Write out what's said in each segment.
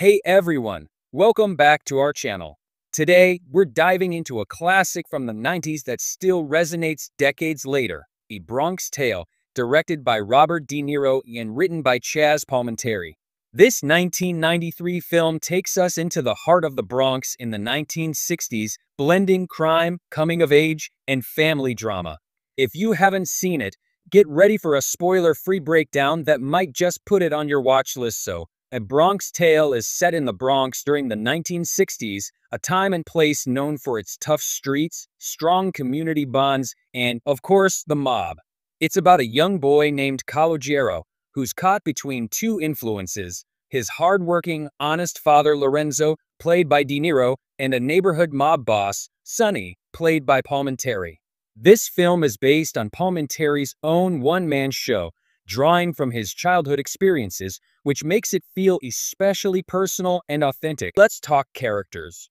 Hey everyone, welcome back to our channel. Today, we're diving into a classic from the 90s that still resonates decades later, A Bronx Tale, directed by Robert De Niro and written by Chazz Palminteri. This 1993 film takes us into the heart of the Bronx in the 1960s, blending crime, coming of age, and family drama. If you haven't seen it, get ready for a spoiler-free breakdown that might just put it on your watch list so, a Bronx Tale is set in the Bronx during the 1960s, a time and place known for its tough streets, strong community bonds, and, of course, the mob. It's about a young boy named Calogero, who's caught between two influences, his hardworking, honest father Lorenzo, played by De Niro, and a neighborhood mob boss, Sonny, played by Palminteri. This film is based on Palminteri's own one-man show, drawing from his childhood experiences, which makes it feel especially personal and authentic. Let's talk characters.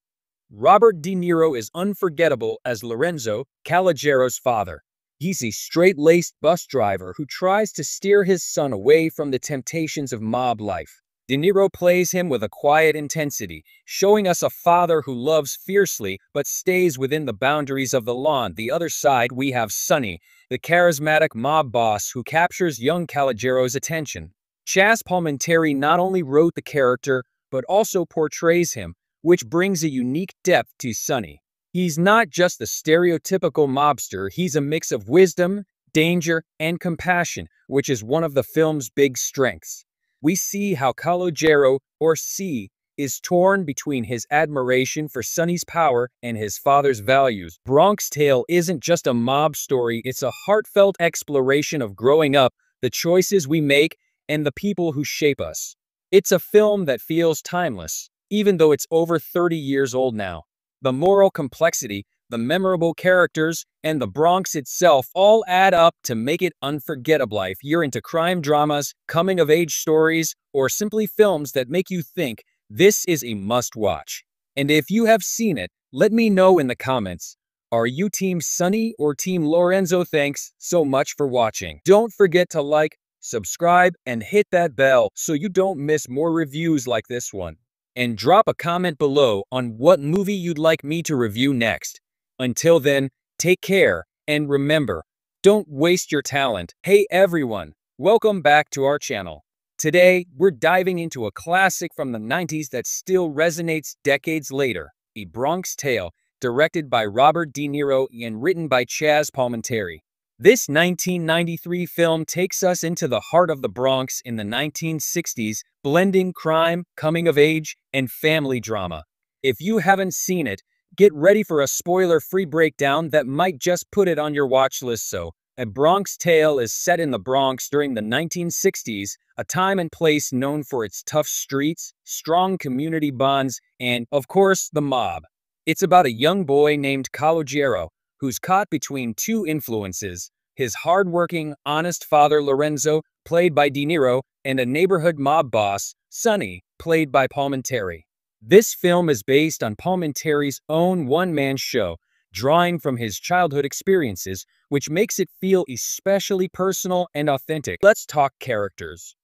Robert De Niro is unforgettable as Lorenzo, Calogero's father. He's a straight-laced bus driver who tries to steer his son away from the temptations of mob life. De Niro plays him with a quiet intensity, showing us a father who loves fiercely but stays within the boundaries of the law. On the other side, we have Sonny, the charismatic mob boss who captures young Calogero's attention. Chazz Palminteri not only wrote the character, but also portrays him, which brings a unique depth to Sonny. He's not just the stereotypical mobster, he's a mix of wisdom, danger, and compassion, which is one of the film's big strengths we see how Calogero, or C, is torn between his admiration for Sonny's power and his father's values. Bronx Tale isn't just a mob story, it's a heartfelt exploration of growing up, the choices we make, and the people who shape us. It's a film that feels timeless, even though it's over 30 years old now. The moral complexity, the memorable characters, and the Bronx itself all add up to make it unforgettable if you're into crime dramas, coming-of-age stories, or simply films that make you think this is a must-watch. And if you have seen it, let me know in the comments. Are you Team Sonny or Team Lorenzo? Thanks so much for watching. Don't forget to like, subscribe, and hit that bell so you don't miss more reviews like this one. And drop a comment below on what movie you'd like me to review next. Until then, take care, and remember, don't waste your talent. Hey everyone, welcome back to our channel. Today, we're diving into a classic from the 90s that still resonates decades later, A Bronx Tale, directed by Robert De Niro and written by Chazz Palminteri. This 1993 film takes us into the heart of the Bronx in the 1960s, blending crime, coming of age, and family drama. If you haven't seen it, Get ready for a spoiler-free breakdown that might just put it on your watch list so, A Bronx Tale is set in the Bronx during the 1960s, a time and place known for its tough streets, strong community bonds, and, of course, the mob. It's about a young boy named Calogero, who's caught between two influences, his hardworking, honest father Lorenzo, played by De Niro, and a neighborhood mob boss, Sonny, played by Palminteri. This film is based on Palminteri's own one-man show, drawing from his childhood experiences, which makes it feel especially personal and authentic. Let's talk characters.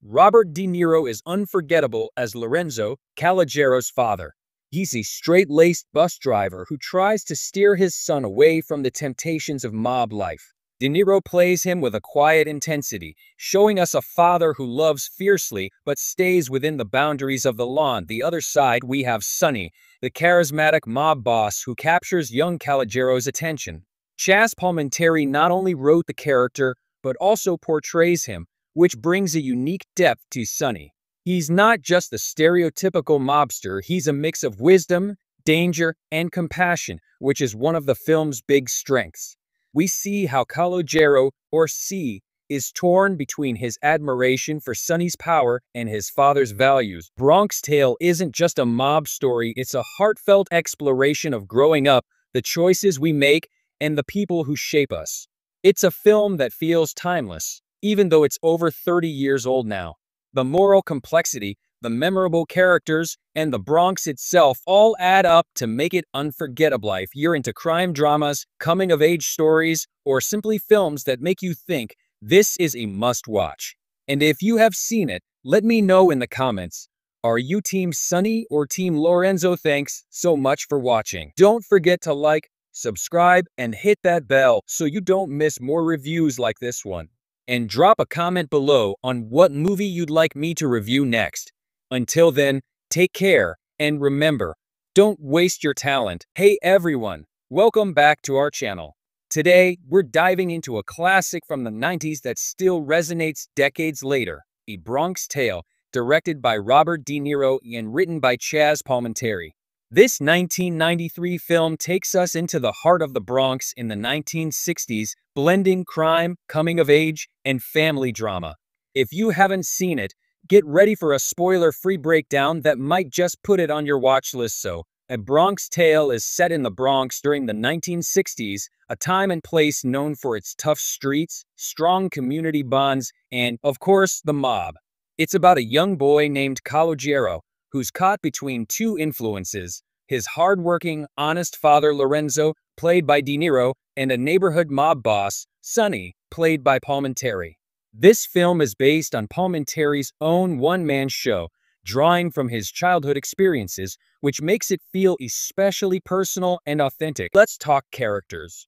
Robert De Niro is unforgettable as Lorenzo, Calogero's father. He's a straight-laced bus driver who tries to steer his son away from the temptations of mob life. De Niro plays him with a quiet intensity, showing us a father who loves fiercely but stays within the boundaries of the law. On the other side, we have Sonny, the charismatic mob boss who captures young Calogero's attention. Chazz Palminteri not only wrote the character, but also portrays him, which brings a unique depth to Sonny. He's not just the stereotypical mobster, he's a mix of wisdom, danger, and compassion, which is one of the film's big strengths we see how Calogero, or C, is torn between his admiration for Sonny's power and his father's values. Bronx Tale isn't just a mob story, it's a heartfelt exploration of growing up, the choices we make, and the people who shape us. It's a film that feels timeless, even though it's over 30 years old now. The moral complexity, the memorable characters, and the Bronx itself all add up to make it unforgettable if you're into crime dramas, coming-of-age stories, or simply films that make you think this is a must-watch. And if you have seen it, let me know in the comments. Are you Team Sonny or Team Lorenzo? Thanks so much for watching. Don't forget to like, subscribe, and hit that bell so you don't miss more reviews like this one. And drop a comment below on what movie you'd like me to review next. Until then, take care, and remember, don't waste your talent. Hey everyone, welcome back to our channel. Today, we're diving into a classic from the 90s that still resonates decades later, A Bronx Tale, directed by Robert De Niro and written by Chazz Palminteri. This 1993 film takes us into the heart of the Bronx in the 1960s, blending crime, coming of age, and family drama. If you haven't seen it, get ready for a spoiler-free breakdown that might just put it on your watch list so. A Bronx Tale is set in the Bronx during the 1960s, a time and place known for its tough streets, strong community bonds, and, of course, the mob. It's about a young boy named Calogero who's caught between two influences, his hardworking, honest father Lorenzo, played by De Niro, and a neighborhood mob boss, Sonny, played by Palminteri. This film is based on Palminteri's own one-man show, drawing from his childhood experiences, which makes it feel especially personal and authentic. Let's talk characters.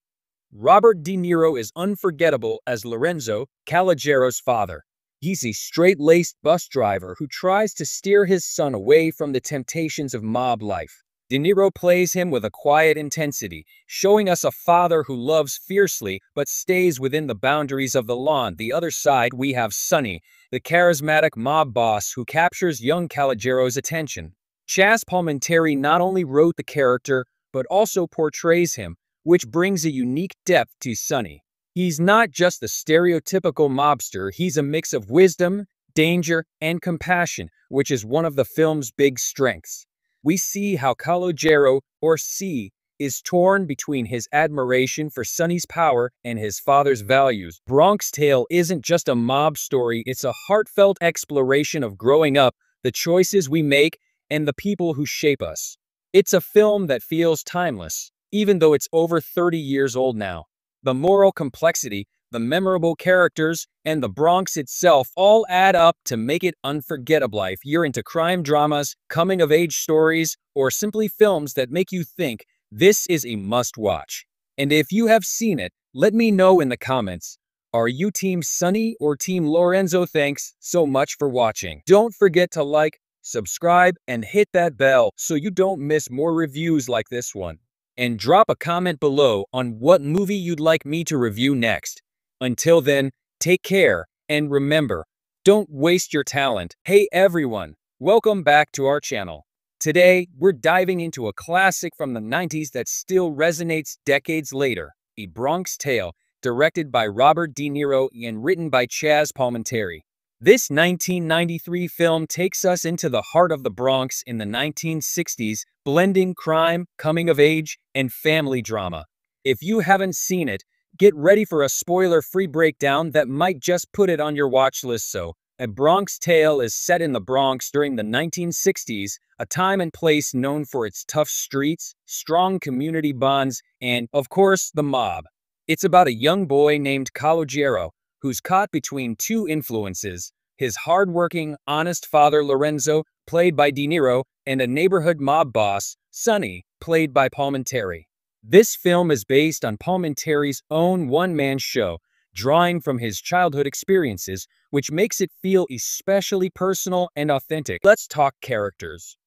Robert De Niro is unforgettable as Lorenzo, Calogero's father. He's a straight-laced bus driver who tries to steer his son away from the temptations of mob life. De Niro plays him with a quiet intensity, showing us a father who loves fiercely but stays within the boundaries of the law. On the other side, we have Sonny, the charismatic mob boss who captures young Calogero's attention. Chazz Palminteri not only wrote the character, but also portrays him, which brings a unique depth to Sonny. He's not just the stereotypical mobster, he's a mix of wisdom, danger, and compassion, which is one of the film's big strengths. We see how Calogero, or C, is torn between his admiration for Sonny's power and his father's values. Bronx Tale isn't just a mob story, it's a heartfelt exploration of growing up, the choices we make, and the people who shape us. It's a film that feels timeless, even though it's over 30 years old now. The moral complexity, the memorable characters, and the Bronx itself all add up to make it unforgettable if you're into crime dramas, coming-of-age stories, or simply films that make you think this is a must-watch. And if you have seen it, let me know in the comments. Are you Team Sonny or Team Lorenzo? Thanks so much for watching. Don't forget to like, subscribe, and hit that bell so you don't miss more reviews like this one and drop a comment below on what movie you'd like me to review next. Until then, take care, and remember, don't waste your talent. Hey everyone, welcome back to our channel. Today, we're diving into a classic from the 90s that still resonates decades later, A Bronx Tale, directed by Robert De Niro and written by Chazz Palminteri. This 1993 film takes us into the heart of the Bronx in the 1960s, blending crime, coming of age, and family drama. If you haven't seen it, get ready for a spoiler-free breakdown that might just put it on your watch list so. A Bronx Tale is set in the Bronx during the 1960s, a time and place known for its tough streets, strong community bonds, and, of course, the mob. It's about a young boy named Calogero, who's caught between two influences, his hardworking, honest father Lorenzo, played by De Niro, and a neighborhood mob boss, Sonny, played by Palminteri. This film is based on Palminteri's own one-man show, drawing from his childhood experiences, which makes it feel especially personal and authentic. Let's talk characters.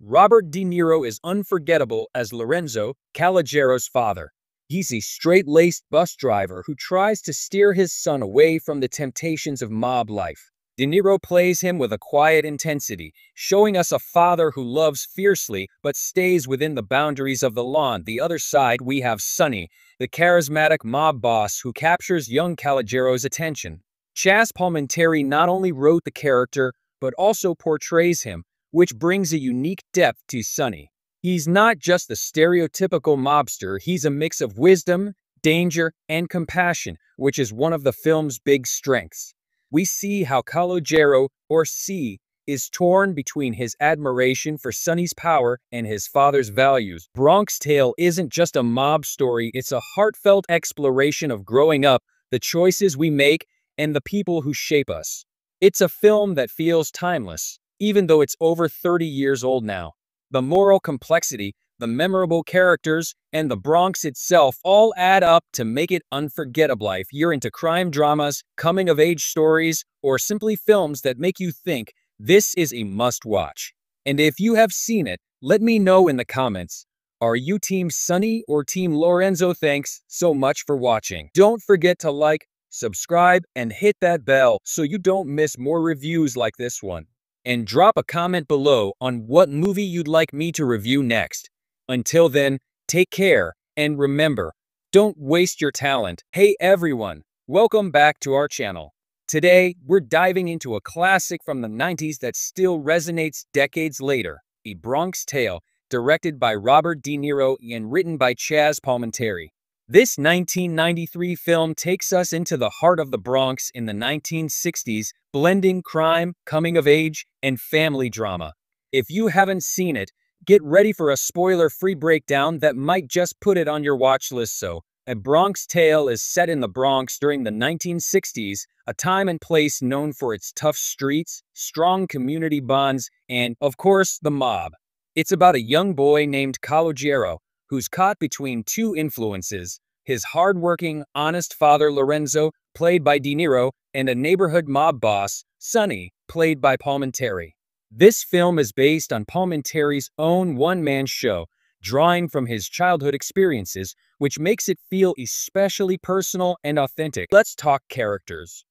Robert De Niro is unforgettable as Lorenzo, Calogero's father. He's a straight-laced bus driver who tries to steer his son away from the temptations of mob life. De Niro plays him with a quiet intensity, showing us a father who loves fiercely but stays within the boundaries of the law. On the other side, we have Sonny, the charismatic mob boss who captures young Calogero's attention. Chazz Palminteri not only wrote the character, but also portrays him, which brings a unique depth to Sonny. He's not just the stereotypical mobster, he's a mix of wisdom, danger, and compassion, which is one of the film's big strengths. We see how Calogero, or C, is torn between his admiration for Sonny's power and his father's values. Bronx Tale isn't just a mob story, it's a heartfelt exploration of growing up, the choices we make, and the people who shape us. It's a film that feels timeless, even though it's over 30 years old now. The moral complexity, the memorable characters, and the Bronx itself all add up to make it unforgettable if you're into crime dramas, coming-of-age stories, or simply films that make you think this is a must-watch. And if you have seen it, let me know in the comments. Are you Team Sonny or Team Lorenzo? Thanks so much for watching. Don't forget to like, subscribe, and hit that bell so you don't miss more reviews like this one. And drop a comment below on what movie you'd like me to review next. Until then, take care, and remember, don't waste your talent. Hey everyone, welcome back to our channel. Today, we're diving into a classic from the 90s that still resonates decades later, A Bronx Tale, directed by Robert De Niro and written by Chazz Palminteri. This 1993 film takes us into the heart of the Bronx in the 1960s, blending crime, coming of age, and family drama. If you haven't seen it, get ready for a spoiler-free breakdown that might just put it on your watch list so. A Bronx Tale is set in the Bronx during the 1960s, a time and place known for its tough streets, strong community bonds, and, of course, the mob. It's about a young boy named Calogero, who's caught between two influences, his hardworking, honest father Lorenzo, played by De Niro, and a neighborhood mob boss, Sonny, played by Palminteri. This film is based on Palminteri's own one-man show, drawing from his childhood experiences, which makes it feel especially personal and authentic. Let's talk characters.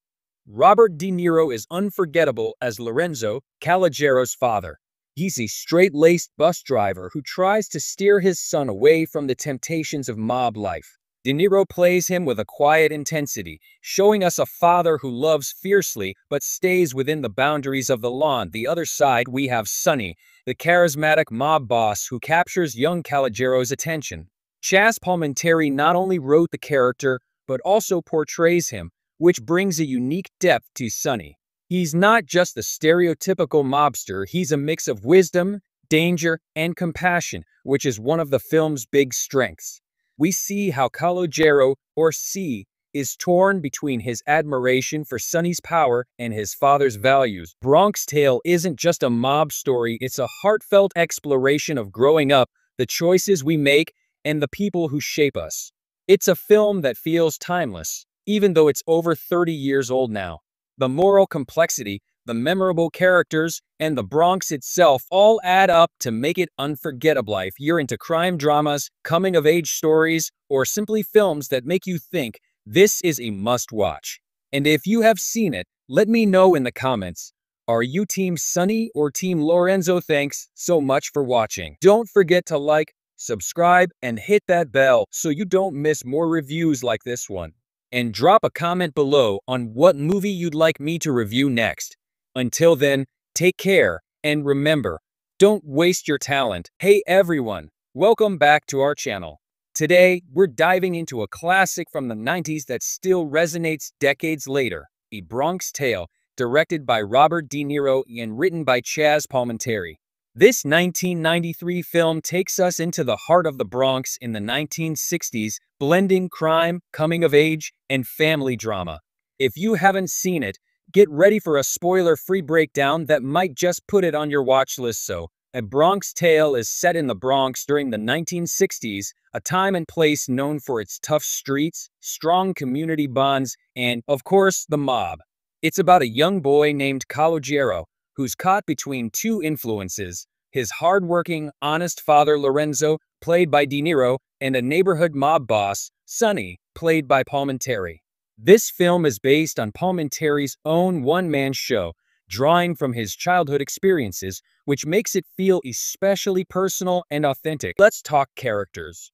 Robert De Niro is unforgettable as Lorenzo, Calogero's father. He's a straight-laced bus driver who tries to steer his son away from the temptations of mob life. De Niro plays him with a quiet intensity, showing us a father who loves fiercely but stays within the boundaries of the law. On the other side, we have Sonny, the charismatic mob boss who captures young Calogero's attention. Chazz Palminteri not only wrote the character, but also portrays him, which brings a unique depth to Sonny. He's not just the stereotypical mobster, he's a mix of wisdom, danger, and compassion, which is one of the film's big strengths. We see how Calogero, or C, is torn between his admiration for Sonny's power and his father's values. Bronx Tale isn't just a mob story, it's a heartfelt exploration of growing up, the choices we make, and the people who shape us. It's a film that feels timeless, even though it's over 30 years old now. The moral complexity, the memorable characters, and the Bronx itself all add up to make it unforgettable if you're into crime dramas, coming-of-age stories, or simply films that make you think this is a must-watch. And if you have seen it, let me know in the comments. Are you Team Sonny or Team Lorenzo? Thanks so much for watching. Don't forget to like, subscribe, and hit that bell so you don't miss more reviews like this one and drop a comment below on what movie you'd like me to review next. Until then, take care, and remember, don't waste your talent. Hey everyone, welcome back to our channel. Today, we're diving into a classic from the 90s that still resonates decades later, A Bronx Tale, directed by Robert De Niro and written by Chazz Palminteri. This 1993 film takes us into the heart of the Bronx in the 1960s, blending crime, coming of age, and family drama. If you haven't seen it, get ready for a spoiler-free breakdown that might just put it on your watch list so. A Bronx Tale is set in the Bronx during the 1960s, a time and place known for its tough streets, strong community bonds, and, of course, the mob. It's about a young boy named Calogero, who's caught between two influences, his hardworking, honest father Lorenzo, played by De Niro, and a neighborhood mob boss, Sonny, played by Palminteri. This film is based on Palminteri's own one-man show, drawing from his childhood experiences, which makes it feel especially personal and authentic. Let's talk characters.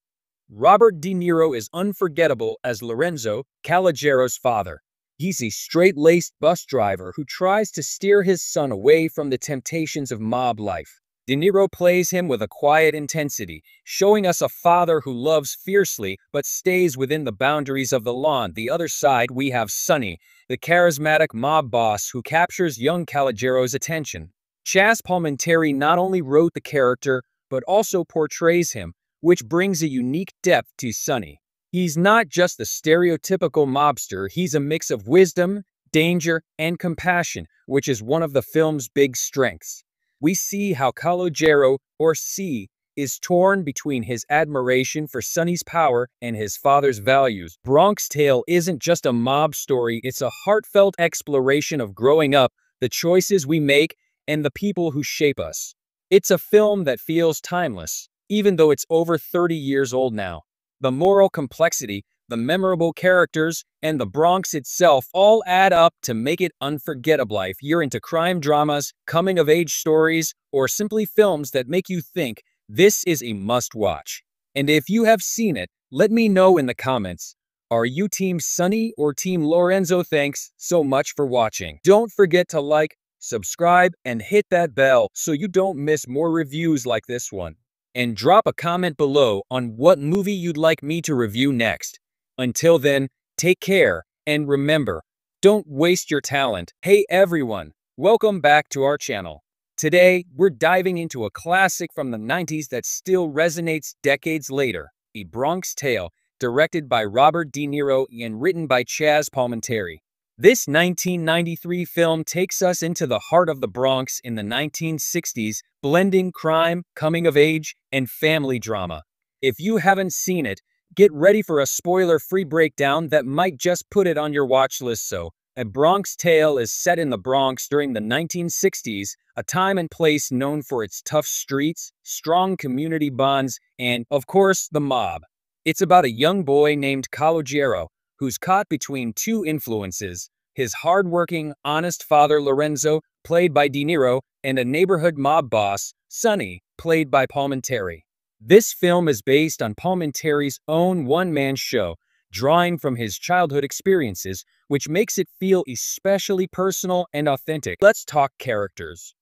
Robert De Niro is unforgettable as Lorenzo, Calogero's father. He's a straight-laced bus driver who tries to steer his son away from the temptations of mob life. De Niro plays him with a quiet intensity, showing us a father who loves fiercely but stays within the boundaries of the law. On the other side, we have Sonny, the charismatic mob boss who captures young Calogero's attention. Chazz Palminteri not only wrote the character, but also portrays him, which brings a unique depth to Sonny. He's not just the stereotypical mobster, he's a mix of wisdom, danger, and compassion, which is one of the film's big strengths. We see how Calogero, or C, is torn between his admiration for Sonny's power and his father's values. Bronx Tale isn't just a mob story, it's a heartfelt exploration of growing up, the choices we make, and the people who shape us. It's a film that feels timeless, even though it's over 30 years old now. The moral complexity, the memorable characters, and the Bronx itself all add up to make it unforgettable if you're into crime dramas, coming-of-age stories, or simply films that make you think this is a must-watch. And if you have seen it, let me know in the comments. Are you Team Sonny or Team Lorenzo? Thanks so much for watching. Don't forget to like, subscribe, and hit that bell so you don't miss more reviews like this one. And drop a comment below on what movie you'd like me to review next. Until then, take care, and remember, don't waste your talent. Hey everyone, welcome back to our channel. Today, we're diving into a classic from the 90s that still resonates decades later, A Bronx Tale, directed by Robert De Niro and written by Chazz Palminteri. This 1993 film takes us into the heart of the Bronx in the 1960s, blending crime, coming of age, and family drama. If you haven't seen it, Get ready for a spoiler-free breakdown that might just put it on your watch list so. A Bronx Tale is set in the Bronx during the 1960s, a time and place known for its tough streets, strong community bonds, and, of course, the mob. It's about a young boy named Calogero, who's caught between two influences, his hardworking, honest father Lorenzo, played by De Niro, and a neighborhood mob boss, Sonny, played by Palminteri. This film is based on Palminteri's own one-man show, drawing from his childhood experiences, which makes it feel especially personal and authentic. Let's talk characters.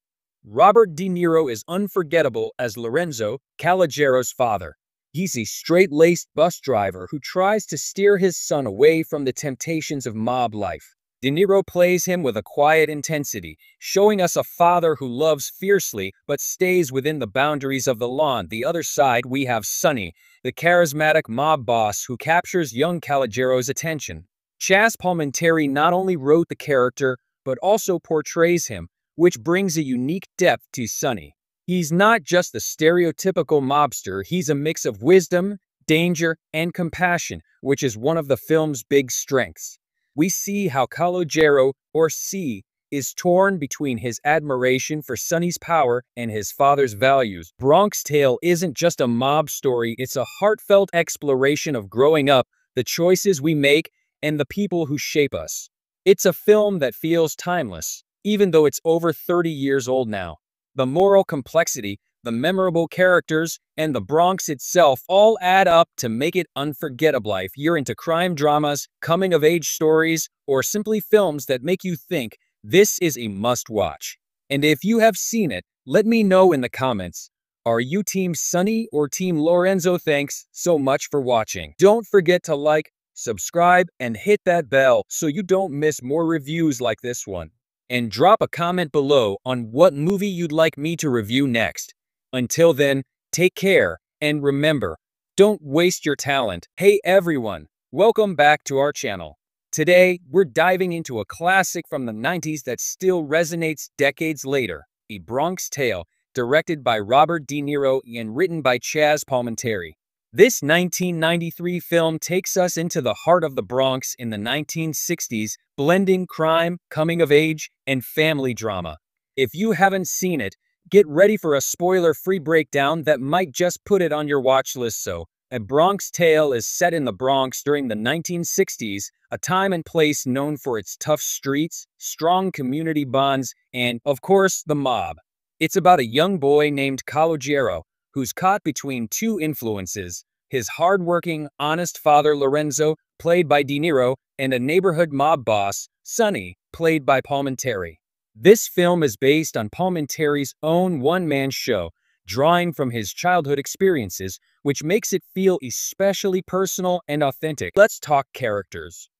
Robert De Niro is unforgettable as Lorenzo, Calogero's father. He's a straight-laced bus driver who tries to steer his son away from the temptations of mob life. De Niro plays him with a quiet intensity, showing us a father who loves fiercely but stays within the boundaries of the law. On the other side, we have Sonny, the charismatic mob boss who captures young Calogero's attention. Chazz Palminteri not only wrote the character, but also portrays him, which brings a unique depth to Sonny. He's not just the stereotypical mobster, he's a mix of wisdom, danger, and compassion, which is one of the film's big strengths we see how Calogero, or C, is torn between his admiration for Sonny's power and his father's values. Bronx Tale isn't just a mob story, it's a heartfelt exploration of growing up, the choices we make, and the people who shape us. It's a film that feels timeless, even though it's over 30 years old now. The moral complexity, the memorable characters, and the Bronx itself all add up to make it unforgettable if you're into crime dramas, coming-of-age stories, or simply films that make you think this is a must-watch. And if you have seen it, let me know in the comments. Are you Team Sonny or Team Lorenzo? Thanks so much for watching. Don't forget to like, subscribe, and hit that bell so you don't miss more reviews like this one. And drop a comment below on what movie you'd like me to review next. Until then, take care, and remember, don't waste your talent. Hey everyone, welcome back to our channel. Today, we're diving into a classic from the 90s that still resonates decades later, A Bronx Tale, directed by Robert De Niro and written by Chazz Palminteri. This 1993 film takes us into the heart of the Bronx in the 1960s, blending crime, coming of age, and family drama. If you haven't seen it, Get ready for a spoiler-free breakdown that might just put it on your watch list so. A Bronx Tale is set in the Bronx during the 1960s, a time and place known for its tough streets, strong community bonds, and, of course, the mob. It's about a young boy named Calogero, who's caught between two influences, his hardworking, honest father Lorenzo, played by De Niro, and a neighborhood mob boss, Sonny, played by Palminteri. This film is based on Palminteri's own one-man show, drawing from his childhood experiences, which makes it feel especially personal and authentic. Let's talk characters.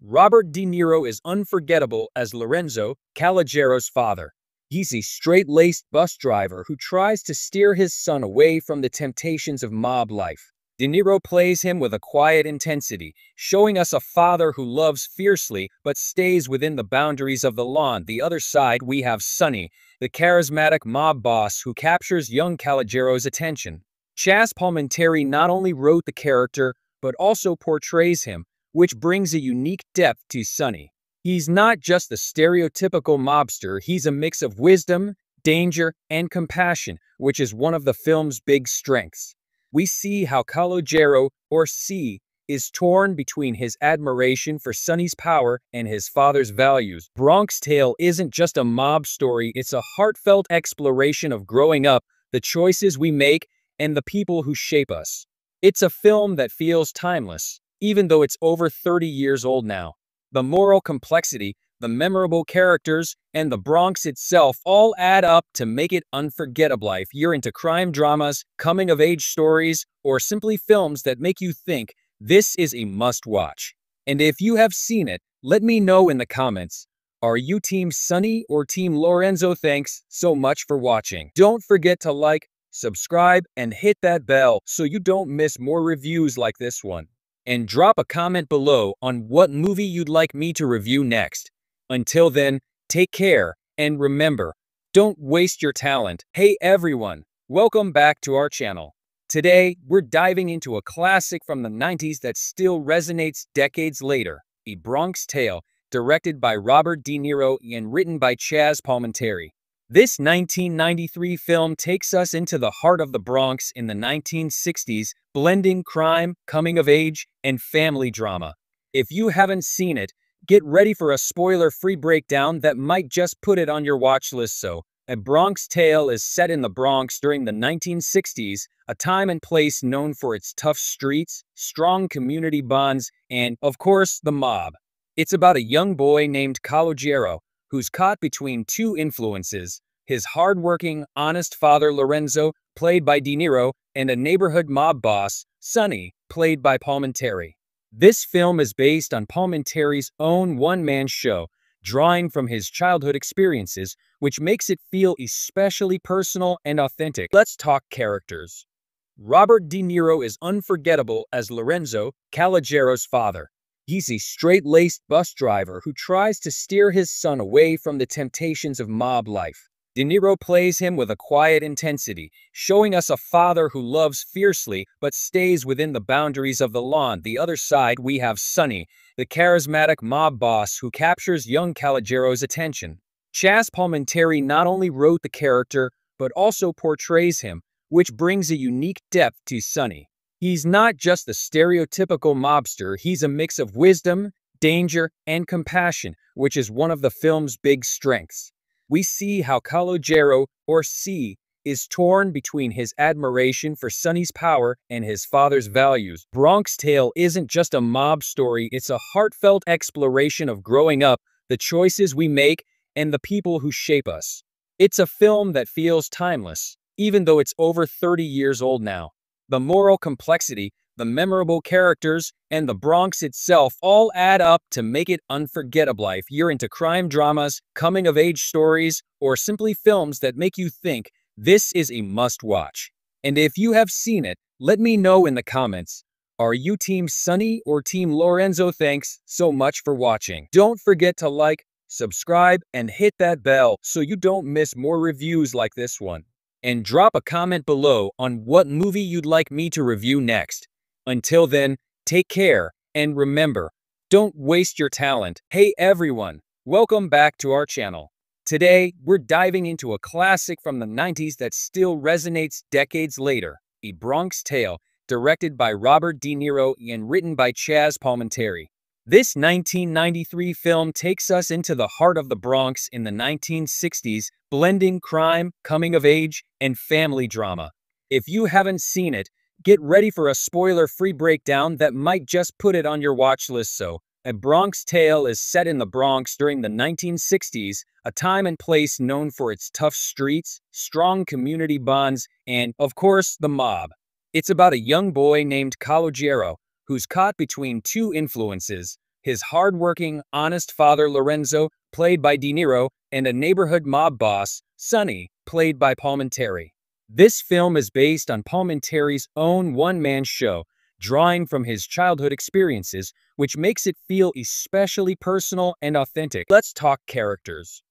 Robert De Niro is unforgettable as Lorenzo, Calogero's father. He's a straight-laced bus driver who tries to steer his son away from the temptations of mob life. De Niro plays him with a quiet intensity, showing us a father who loves fiercely but stays within the boundaries of the law. On the other side, we have Sonny, the charismatic mob boss who captures young Calogero's attention. Chazz Palminteri not only wrote the character, but also portrays him, which brings a unique depth to Sonny. He's not just the stereotypical mobster, he's a mix of wisdom, danger, and compassion, which is one of the film's big strengths we see how Calogero, or C, is torn between his admiration for Sonny's power and his father's values. Bronx Tale isn't just a mob story, it's a heartfelt exploration of growing up, the choices we make, and the people who shape us. It's a film that feels timeless, even though it's over 30 years old now. The moral complexity, the memorable characters, and the Bronx itself all add up to make it unforgettable if you're into crime dramas, coming-of-age stories, or simply films that make you think this is a must-watch. And if you have seen it, let me know in the comments. Are you Team Sonny or Team Lorenzo? Thanks so much for watching. Don't forget to like, subscribe, and hit that bell so you don't miss more reviews like this one. And drop a comment below on what movie you'd like me to review next. Until then, take care, and remember, don't waste your talent. Hey everyone, welcome back to our channel. Today, we're diving into a classic from the 90s that still resonates decades later, A Bronx Tale, directed by Robert De Niro and written by Chazz Palminteri. This 1993 film takes us into the heart of the Bronx in the 1960s, blending crime, coming of age, and family drama. If you haven't seen it, Get ready for a spoiler-free breakdown that might just put it on your watch list so. A Bronx Tale is set in the Bronx during the 1960s, a time and place known for its tough streets, strong community bonds, and, of course, the mob. It's about a young boy named Calogero, who's caught between two influences, his hardworking, honest father Lorenzo, played by De Niro, and a neighborhood mob boss, Sonny, played by Palminteri. This film is based on Palminteri's own one-man show, drawing from his childhood experiences, which makes it feel especially personal and authentic. Let's talk characters. Robert De Niro is unforgettable as Lorenzo, Calogero's father. He's a straight-laced bus driver who tries to steer his son away from the temptations of mob life. De Niro plays him with a quiet intensity, showing us a father who loves fiercely but stays within the boundaries of the law. On the other side, we have Sonny, the charismatic mob boss who captures young Calogero's attention. Chazz Palminteri not only wrote the character, but also portrays him, which brings a unique depth to Sonny. He's not just the stereotypical mobster, he's a mix of wisdom, danger, and compassion, which is one of the film's big strengths we see how Calogero, or C, is torn between his admiration for Sonny's power and his father's values. Bronx Tale isn't just a mob story, it's a heartfelt exploration of growing up, the choices we make, and the people who shape us. It's a film that feels timeless, even though it's over 30 years old now. The moral complexity, the memorable characters, and the Bronx itself all add up to make it unforgettable if you're into crime dramas, coming-of-age stories, or simply films that make you think this is a must-watch. And if you have seen it, let me know in the comments. Are you Team Sonny or Team Lorenzo? Thanks so much for watching. Don't forget to like, subscribe, and hit that bell so you don't miss more reviews like this one. And drop a comment below on what movie you'd like me to review next. Until then, take care, and remember, don't waste your talent. Hey everyone, welcome back to our channel. Today, we're diving into a classic from the 90s that still resonates decades later, A Bronx Tale, directed by Robert De Niro and written by Chazz Palminteri. This 1993 film takes us into the heart of the Bronx in the 1960s, blending crime, coming of age, and family drama. If you haven't seen it, Get ready for a spoiler-free breakdown that might just put it on your watch list so. A Bronx Tale is set in the Bronx during the 1960s, a time and place known for its tough streets, strong community bonds, and, of course, the mob. It's about a young boy named Calogero, who's caught between two influences, his hardworking, honest father Lorenzo, played by De Niro, and a neighborhood mob boss, Sonny, played by Palminteri. This film is based on Palminteri's own one-man show, drawing from his childhood experiences, which makes it feel especially personal and authentic. Let's talk characters.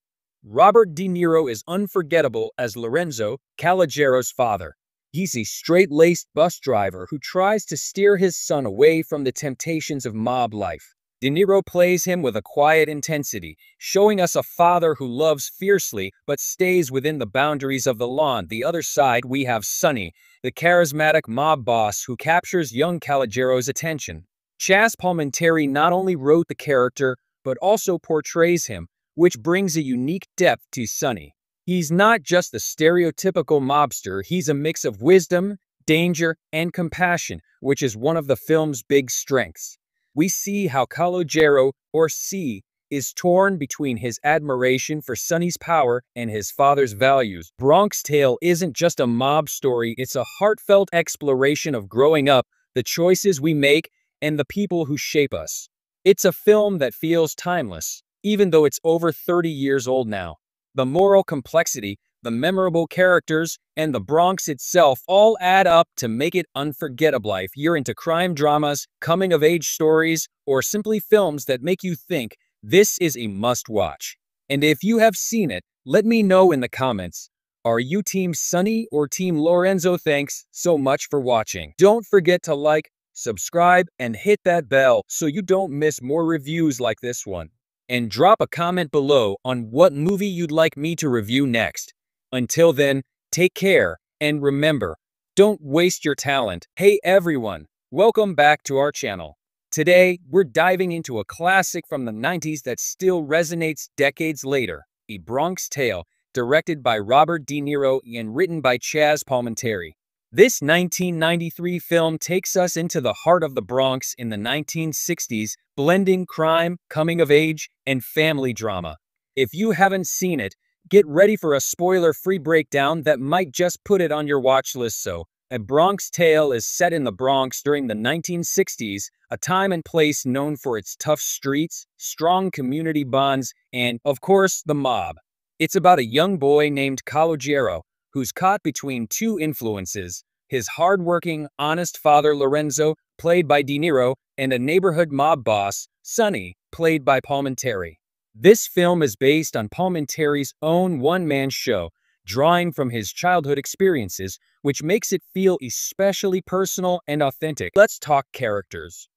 Robert De Niro is unforgettable as Lorenzo, Calogero's father. He's a straight-laced bus driver who tries to steer his son away from the temptations of mob life. De Niro plays him with a quiet intensity, showing us a father who loves fiercely but stays within the boundaries of the law. On the other side, we have Sonny, the charismatic mob boss who captures young Calogero's attention. Chazz Palminteri not only wrote the character, but also portrays him, which brings a unique depth to Sonny. He's not just the stereotypical mobster, he's a mix of wisdom, danger, and compassion, which is one of the film's big strengths we see how Calogero, or C, is torn between his admiration for Sonny's power and his father's values. Bronx Tale isn't just a mob story, it's a heartfelt exploration of growing up, the choices we make, and the people who shape us. It's a film that feels timeless, even though it's over 30 years old now. The moral complexity, the memorable characters, and the Bronx itself all add up to make it unforgettable if you're into crime dramas, coming-of-age stories, or simply films that make you think this is a must-watch. And if you have seen it, let me know in the comments. Are you Team Sonny or Team Lorenzo? Thanks so much for watching. Don't forget to like, subscribe, and hit that bell so you don't miss more reviews like this one. And drop a comment below on what movie you'd like me to review next. Until then, take care, and remember, don't waste your talent. Hey everyone, welcome back to our channel. Today, we're diving into a classic from the 90s that still resonates decades later, A Bronx Tale, directed by Robert De Niro and written by Chazz Palminteri. This 1993 film takes us into the heart of the Bronx in the 1960s, blending crime, coming of age, and family drama. If you haven't seen it, Get ready for a spoiler-free breakdown that might just put it on your watch list so. A Bronx Tale is set in the Bronx during the 1960s, a time and place known for its tough streets, strong community bonds, and, of course, the mob. It's about a young boy named Calogero, who's caught between two influences, his hard-working, honest father Lorenzo, played by De Niro, and a neighborhood mob boss, Sonny, played by Palminteri. This film is based on Palminteri's own one-man show, drawing from his childhood experiences, which makes it feel especially personal and authentic. Let's talk characters.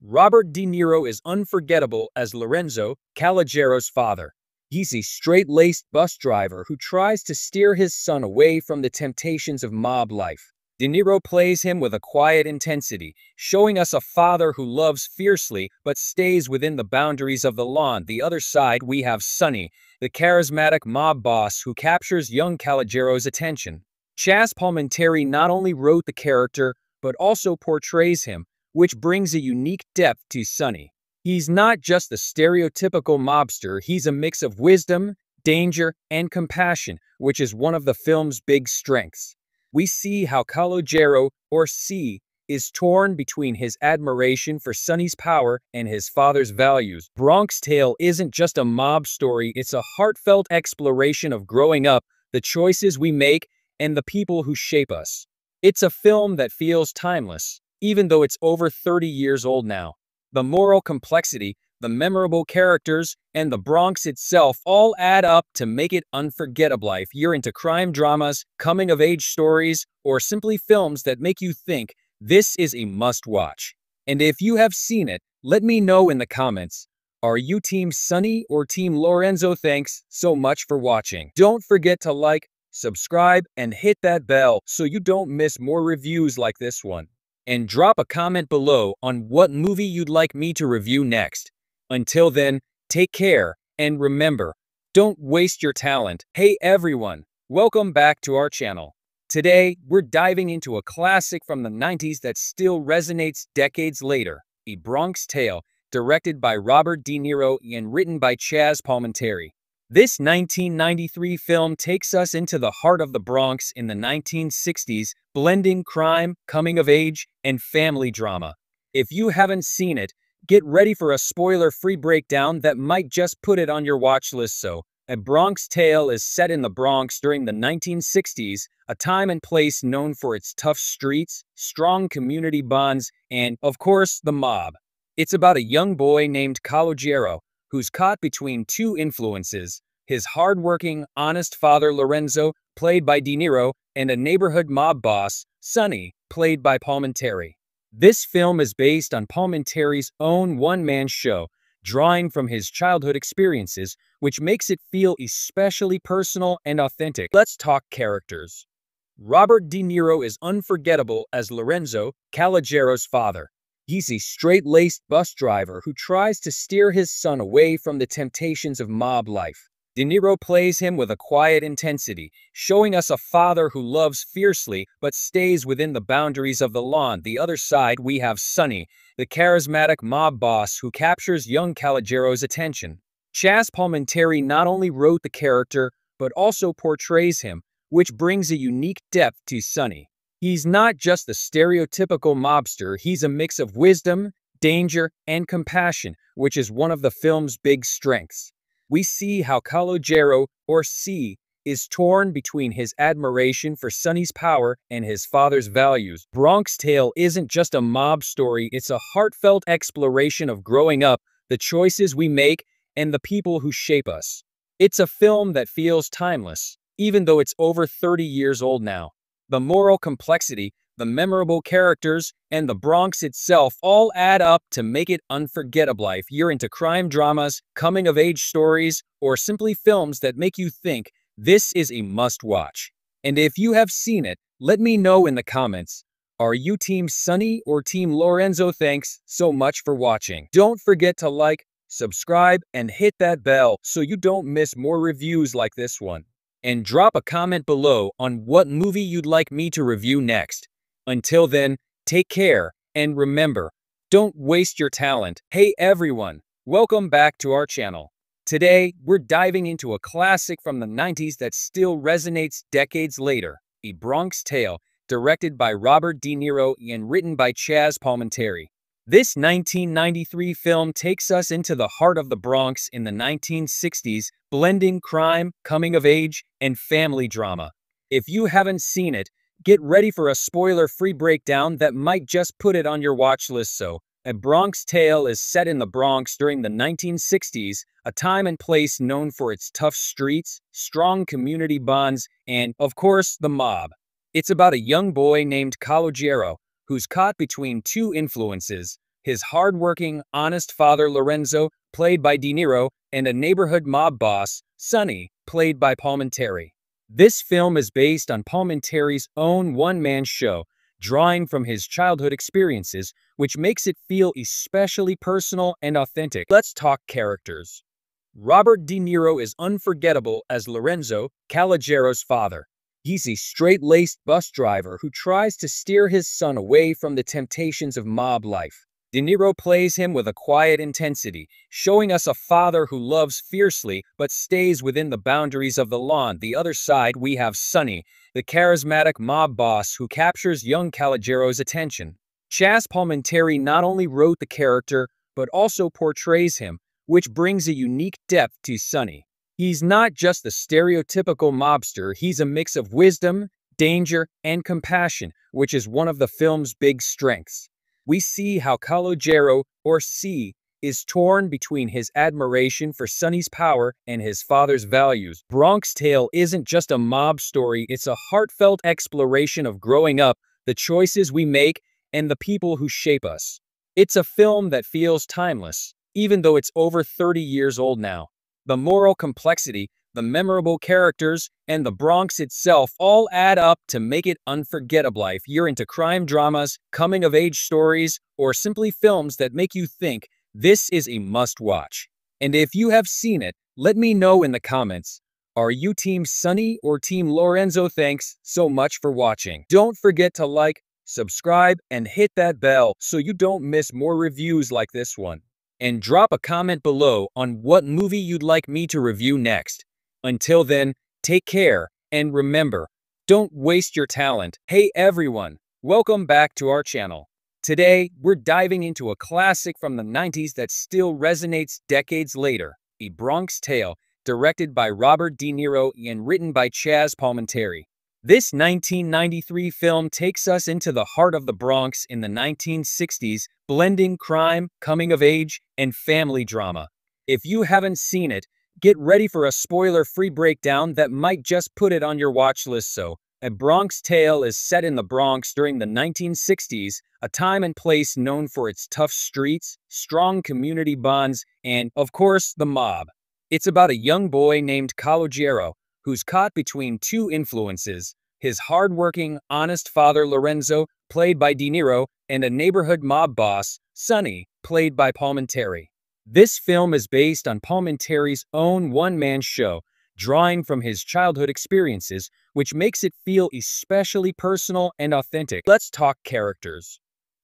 Robert De Niro is unforgettable as Lorenzo, Calogero's father. He's a straight-laced bus driver who tries to steer his son away from the temptations of mob life. De Niro plays him with a quiet intensity, showing us a father who loves fiercely but stays within the boundaries of the law. On the other side, we have Sonny, the charismatic mob boss who captures young Calogero's attention. Chazz Palminteri not only wrote the character, but also portrays him, which brings a unique depth to Sonny. He's not just the stereotypical mobster, he's a mix of wisdom, danger, and compassion, which is one of the film's big strengths we see how Calogero, or C, is torn between his admiration for Sonny's power and his father's values. Bronx Tale isn't just a mob story, it's a heartfelt exploration of growing up, the choices we make, and the people who shape us. It's a film that feels timeless, even though it's over 30 years old now. The moral complexity, the memorable characters, and the Bronx itself all add up to make it unforgettable if you're into crime dramas, coming-of-age stories, or simply films that make you think this is a must-watch. And if you have seen it, let me know in the comments. Are you Team Sonny or Team Lorenzo? Thanks so much for watching. Don't forget to like, subscribe, and hit that bell so you don't miss more reviews like this one. And drop a comment below on what movie you'd like me to review next. Until then, take care, and remember, don't waste your talent. Hey everyone, welcome back to our channel. Today, we're diving into a classic from the 90s that still resonates decades later, A Bronx Tale, directed by Robert De Niro and written by Chazz Palminteri. This 1993 film takes us into the heart of the Bronx in the 1960s, blending crime, coming of age, and family drama. If you haven't seen it, Get ready for a spoiler-free breakdown that might just put it on your watch list so. A Bronx Tale is set in the Bronx during the 1960s, a time and place known for its tough streets, strong community bonds, and, of course, the mob. It's about a young boy named Calogero, who's caught between two influences, his hardworking, honest father Lorenzo, played by De Niro, and a neighborhood mob boss, Sonny, played by Palminteri. This film is based on Palminteri's own one-man show, drawing from his childhood experiences, which makes it feel especially personal and authentic. Let's talk characters. Robert De Niro is unforgettable as Lorenzo, Calogero's father. He's a straight-laced bus driver who tries to steer his son away from the temptations of mob life. De Niro plays him with a quiet intensity, showing us a father who loves fiercely but stays within the boundaries of the law. On the other side, we have Sonny, the charismatic mob boss who captures young Calogero's attention. Chazz Palminteri not only wrote the character, but also portrays him, which brings a unique depth to Sonny. He's not just the stereotypical mobster, he's a mix of wisdom, danger, and compassion, which is one of the film's big strengths we see how Calogero, or C, is torn between his admiration for Sonny's power and his father's values. Bronx Tale isn't just a mob story, it's a heartfelt exploration of growing up, the choices we make, and the people who shape us. It's a film that feels timeless, even though it's over 30 years old now. The moral complexity, the memorable characters, and the Bronx itself all add up to make it unforgettable if you're into crime dramas, coming-of-age stories, or simply films that make you think this is a must-watch. And if you have seen it, let me know in the comments. Are you Team Sonny or Team Lorenzo? Thanks so much for watching. Don't forget to like, subscribe, and hit that bell so you don't miss more reviews like this one. And drop a comment below on what movie you'd like me to review next. Until then, take care, and remember, don't waste your talent. Hey everyone, welcome back to our channel. Today, we're diving into a classic from the 90s that still resonates decades later, A Bronx Tale, directed by Robert De Niro and written by Chazz Palminteri. This 1993 film takes us into the heart of the Bronx in the 1960s, blending crime, coming of age, and family drama. If you haven't seen it, Get ready for a spoiler-free breakdown that might just put it on your watch list so. A Bronx Tale is set in the Bronx during the 1960s, a time and place known for its tough streets, strong community bonds, and, of course, the mob. It's about a young boy named Calogero, who's caught between two influences, his hardworking, honest father Lorenzo, played by De Niro, and a neighborhood mob boss, Sonny, played by Palminteri. This film is based on Palminteri's own one-man show, drawing from his childhood experiences, which makes it feel especially personal and authentic. Let's talk characters. Robert De Niro is unforgettable as Lorenzo, Calogero's father. He's a straight-laced bus driver who tries to steer his son away from the temptations of mob life. De Niro plays him with a quiet intensity, showing us a father who loves fiercely but stays within the boundaries of the law. On the other side, we have Sonny, the charismatic mob boss who captures young Calogero's attention. Chazz Palminteri not only wrote the character, but also portrays him, which brings a unique depth to Sonny. He's not just the stereotypical mobster, he's a mix of wisdom, danger, and compassion, which is one of the film's big strengths we see how Calogero, or C, is torn between his admiration for Sonny's power and his father's values. Bronx Tale isn't just a mob story, it's a heartfelt exploration of growing up, the choices we make, and the people who shape us. It's a film that feels timeless, even though it's over 30 years old now. The moral complexity, the memorable characters, and the Bronx itself all add up to make it unforgettable if you're into crime dramas, coming-of-age stories, or simply films that make you think this is a must-watch. And if you have seen it, let me know in the comments. Are you Team Sonny or Team Lorenzo? Thanks so much for watching. Don't forget to like, subscribe, and hit that bell so you don't miss more reviews like this one. And drop a comment below on what movie you'd like me to review next. Until then, take care, and remember, don't waste your talent. Hey everyone, welcome back to our channel. Today, we're diving into a classic from the 90s that still resonates decades later, A Bronx Tale, directed by Robert De Niro and written by Chazz Palminteri. This 1993 film takes us into the heart of the Bronx in the 1960s, blending crime, coming of age, and family drama. If you haven't seen it, get ready for a spoiler-free breakdown that might just put it on your watch list so. A Bronx Tale is set in the Bronx during the 1960s, a time and place known for its tough streets, strong community bonds, and, of course, the mob. It's about a young boy named Calogero who's caught between two influences, his hardworking, honest father Lorenzo, played by De Niro, and a neighborhood mob boss, Sonny, played by Palminteri. This film is based on Palminteri's own one-man show, drawing from his childhood experiences, which makes it feel especially personal and authentic. Let's talk characters.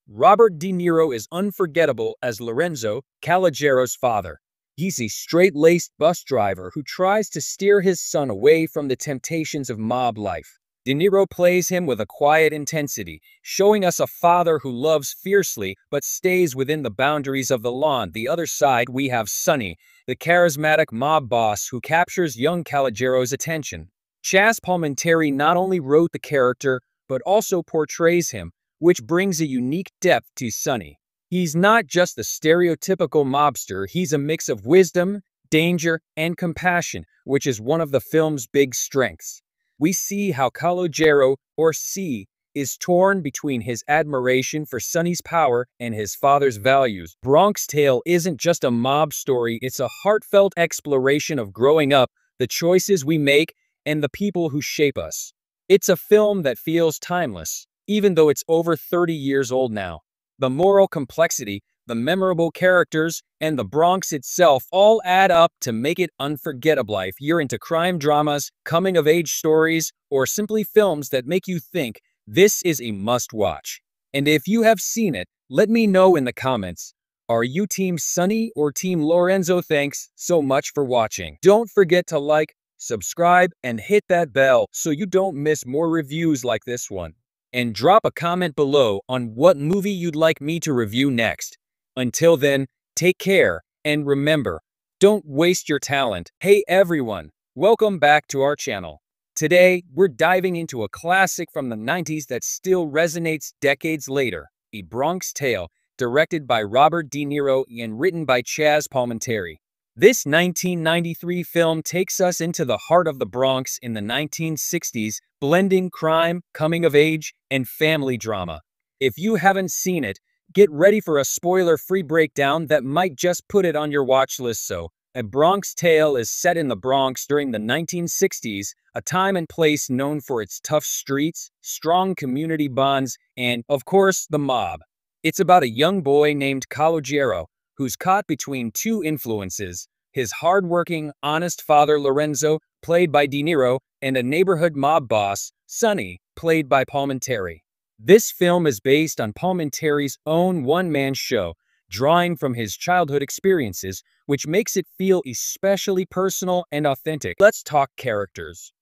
Robert De Niro is unforgettable as Lorenzo, Calogero's father. He's a straight-laced bus driver who tries to steer his son away from the temptations of mob life. De Niro plays him with a quiet intensity, showing us a father who loves fiercely but stays within the boundaries of the law. On the other side, we have Sonny, the charismatic mob boss who captures young Calogero's attention. Chazz Palminteri not only wrote the character, but also portrays him, which brings a unique depth to Sonny. He's not just the stereotypical mobster, he's a mix of wisdom, danger, and compassion, which is one of the film's big strengths. We see how Calogero, or C, is torn between his admiration for Sonny's power and his father's values. Bronx Tale isn't just a mob story, it's a heartfelt exploration of growing up, the choices we make, and the people who shape us. It's a film that feels timeless, even though it's over 30 years old now. The moral complexity, the memorable characters, and the Bronx itself all add up to make it unforgettable if you're into crime dramas, coming-of-age stories, or simply films that make you think this is a must-watch. And if you have seen it, let me know in the comments. Are you Team Sonny or Team Lorenzo? Thanks so much for watching. Don't forget to like, subscribe, and hit that bell so you don't miss more reviews like this one and drop a comment below on what movie you'd like me to review next. Until then, take care, and remember, don't waste your talent. Hey everyone, welcome back to our channel. Today, we're diving into a classic from the 90s that still resonates decades later, A Bronx Tale, directed by Robert De Niro and written by Chazz Palminteri. This 1993 film takes us into the heart of the Bronx in the 1960s, blending crime, coming of age, and family drama. If you haven't seen it, get ready for a spoiler-free breakdown that might just put it on your watch list so. A Bronx Tale is set in the Bronx during the 1960s, a time and place known for its tough streets, strong community bonds, and, of course, the mob. It's about a young boy named Calogero, who's caught between two influences, his hardworking, honest father Lorenzo, played by De Niro, and a neighborhood mob boss, Sonny, played by Palminteri. This film is based on Palminteri's own one-man show, drawing from his childhood experiences, which makes it feel especially personal and authentic. Let's talk characters.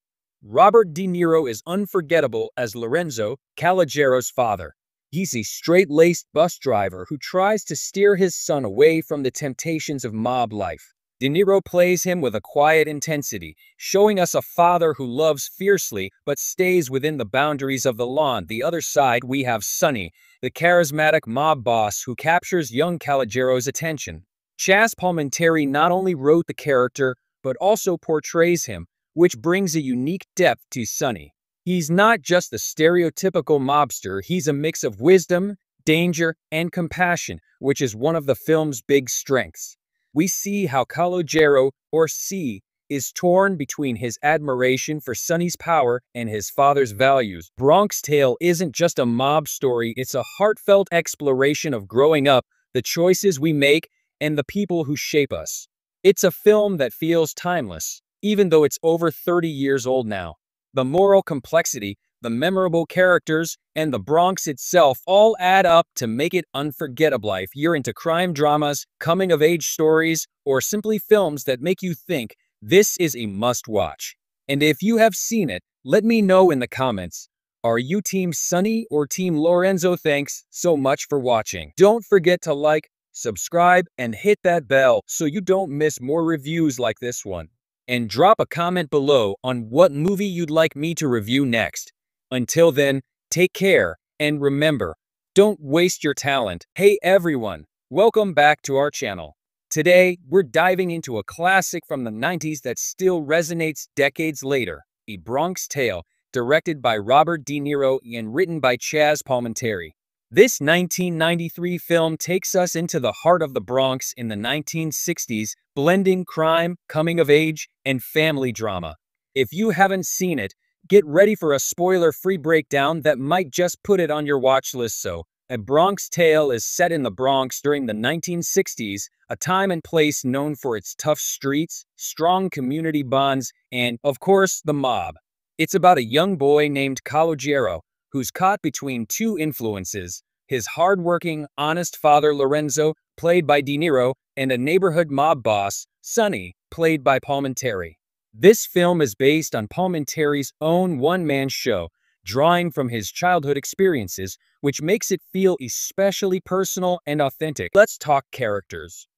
Robert De Niro is unforgettable as Lorenzo, Calogero's father. He's a straight-laced bus driver who tries to steer his son away from the temptations of mob life. De Niro plays him with a quiet intensity, showing us a father who loves fiercely but stays within the boundaries of the law. On the other side, we have Sonny, the charismatic mob boss who captures young Calogero's attention. Chazz Palminteri not only wrote the character, but also portrays him, which brings a unique depth to Sonny. He's not just the stereotypical mobster, he's a mix of wisdom, danger, and compassion, which is one of the film's big strengths. We see how Calogero, or C, is torn between his admiration for Sonny's power and his father's values. Bronx Tale isn't just a mob story, it's a heartfelt exploration of growing up, the choices we make, and the people who shape us. It's a film that feels timeless, even though it's over 30 years old now. The moral complexity, the memorable characters, and the Bronx itself all add up to make it unforgettable if you're into crime dramas, coming-of-age stories, or simply films that make you think this is a must-watch. And if you have seen it, let me know in the comments. Are you Team Sonny or Team Lorenzo? Thanks so much for watching. Don't forget to like, subscribe, and hit that bell so you don't miss more reviews like this one. and drop a comment below on what movie you'd like me to review next. Until then, take care, and remember, don't waste your talent. Hey everyone, welcome back to our channel. Today, we're diving into a classic from the 90s that still resonates decades later, A Bronx Tale, directed by Robert De Niro and written by Chazz Palminteri. This 1993 film takes us into the heart of the Bronx in the 1960s, blending crime, coming of age, and family drama. If you haven't seen it, get ready for a spoiler-free breakdown that might just put it on your watch list so. A Bronx Tale is set in the Bronx during the 1960s, a time and place known for its tough streets, strong community bonds, and, of course, the mob. It's about a young boy named Calogero who's caught between two influences, his hardworking, honest father Lorenzo, played by De Niro, and a neighborhood mob boss, Sonny, played by Palminteri. This film is based on Palminteri's own one-man show, drawing from his childhood experiences, which makes it feel especially personal and authentic. Let's talk characters.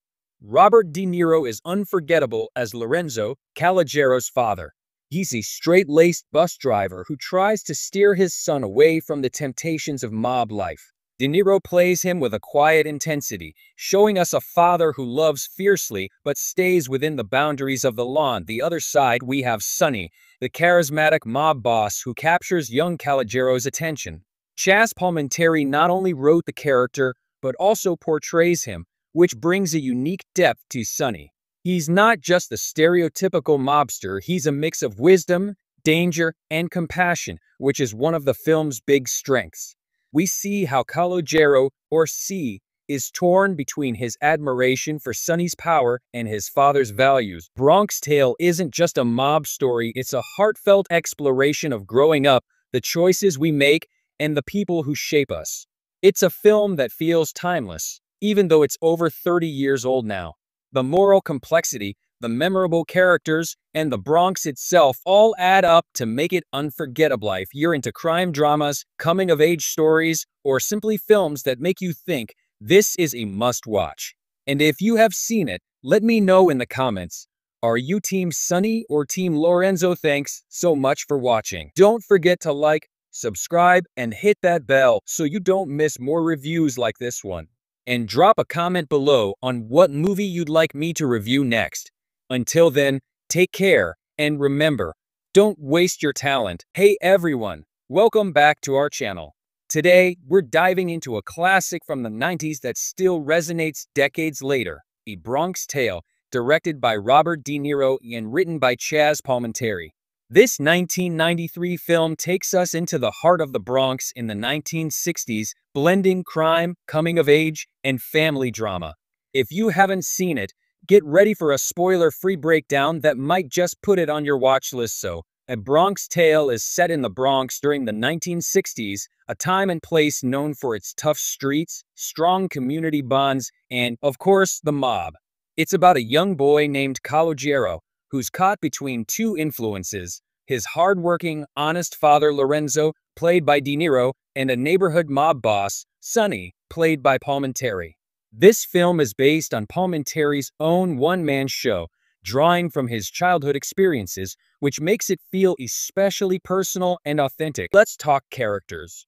Robert De Niro is unforgettable as Lorenzo, Calogero's father. He's a straight-laced bus driver who tries to steer his son away from the temptations of mob life. De Niro plays him with a quiet intensity, showing us a father who loves fiercely but stays within the boundaries of the law. On the other side, we have Sonny, the charismatic mob boss who captures young Calogero's attention. Chazz Palminteri not only wrote the character, but also portrays him, which brings a unique depth to Sonny. He's not just the stereotypical mobster, he's a mix of wisdom, danger, and compassion, which is one of the film's big strengths. We see how Calogero, or C, is torn between his admiration for Sonny's power and his father's values. Bronx Tale isn't just a mob story, it's a heartfelt exploration of growing up, the choices we make, and the people who shape us. It's a film that feels timeless, even though it's over 30 years old now. The moral complexity, the memorable characters, and the Bronx itself all add up to make it unforgettable if you're into crime dramas, coming-of-age stories, or simply films that make you think this is a must-watch. And if you have seen it, let me know in the comments. Are you Team Sonny or Team Lorenzo? Thanks so much for watching. Don't forget to like, subscribe, and hit that bell so you don't miss more reviews like this one and drop a comment below on what movie you'd like me to review next. Until then, take care, and remember, don't waste your talent. Hey everyone, welcome back to our channel. Today, we're diving into a classic from the 90s that still resonates decades later, A Bronx Tale, directed by Robert De Niro and written by Chazz Palminteri. This 1993 film takes us into the heart of the Bronx in the 1960s, blending crime, coming of age, and family drama. If you haven't seen it, get ready for a spoiler-free breakdown that might just put it on your watch list so. A Bronx Tale is set in the Bronx during the 1960s, a time and place known for its tough streets, strong community bonds, and, of course, the mob. It's about a young boy named Calogero, who's caught between two influences, his hardworking, honest father Lorenzo, played by De Niro, and a neighborhood mob boss, Sonny, played by Palminteri. This film is based on Palminteri's own one-man show, drawing from his childhood experiences, which makes it feel especially personal and authentic. Let's talk characters.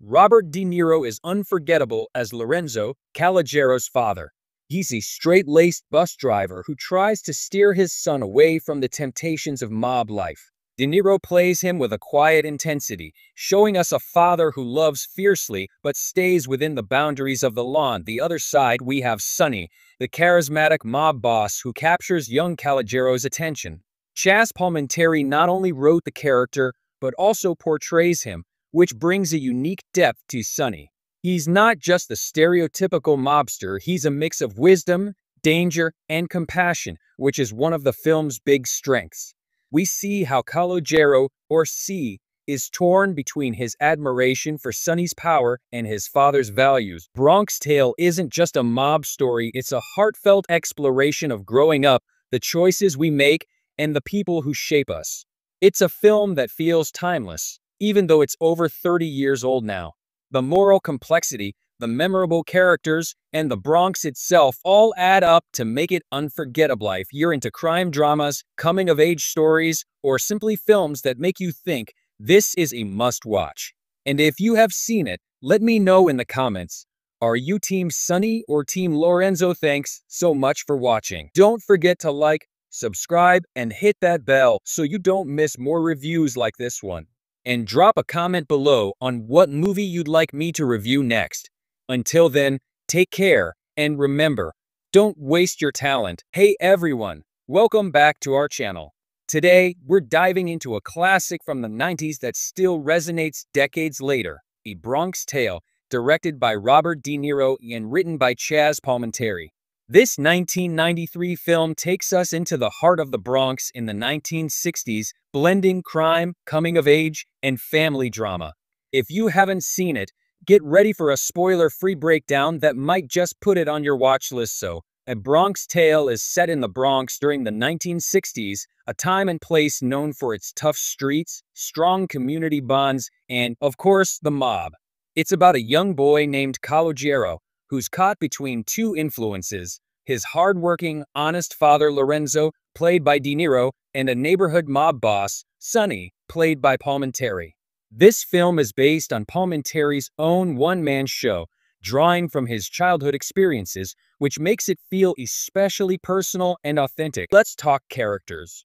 Robert De Niro is unforgettable as Lorenzo, Calogero's father. He's a straight-laced bus driver who tries to steer his son away from the temptations of mob life. De Niro plays him with a quiet intensity, showing us a father who loves fiercely but stays within the boundaries of the law. On the other side, we have Sonny, the charismatic mob boss who captures young Calogero's attention. Chazz Palminteri not only wrote the character, but also portrays him, which brings a unique depth to Sonny. He's not just the stereotypical mobster, he's a mix of wisdom, danger, and compassion, which is one of the film's big strengths. We see how Calogero, or C, is torn between his admiration for Sonny's power and his father's values. Bronx Tale isn't just a mob story, it's a heartfelt exploration of growing up, the choices we make, and the people who shape us. It's a film that feels timeless, even though it's over 30 years old now. The moral complexity, the memorable characters, and the Bronx itself all add up to make it unforgettable if you're into crime dramas, coming-of-age stories, or simply films that make you think this is a must-watch. And if you have seen it, let me know in the comments. Are you Team Sonny or Team Lorenzo? Thanks so much for watching. Don't forget to like, subscribe, and hit that bell so you don't miss more reviews like this one. And drop a comment below on what movie you'd like me to review next. Until then, take care, and remember, don't waste your talent. Hey everyone, welcome back to our channel. Today, we're diving into a classic from the 90s that still resonates decades later, A Bronx Tale, directed by Robert De Niro and written by Chazz Palminteri. This 1993 film takes us into the heart of the Bronx in the 1960s, blending crime, coming of age, and family drama. If you haven't seen it, get ready for a spoiler-free breakdown that might just put it on your watch list so, a Bronx Tale is set in the Bronx during the 1960s, a time and place known for its tough streets, strong community bonds, and, of course, the mob. It's about a young boy named Calogero, who's caught between two influences, his hardworking, honest father Lorenzo, played by De Niro, and a neighborhood mob boss, Sonny, played by Palminteri. This film is based on Palminteri's own one-man show, drawing from his childhood experiences, which makes it feel especially personal and authentic. Let's talk characters.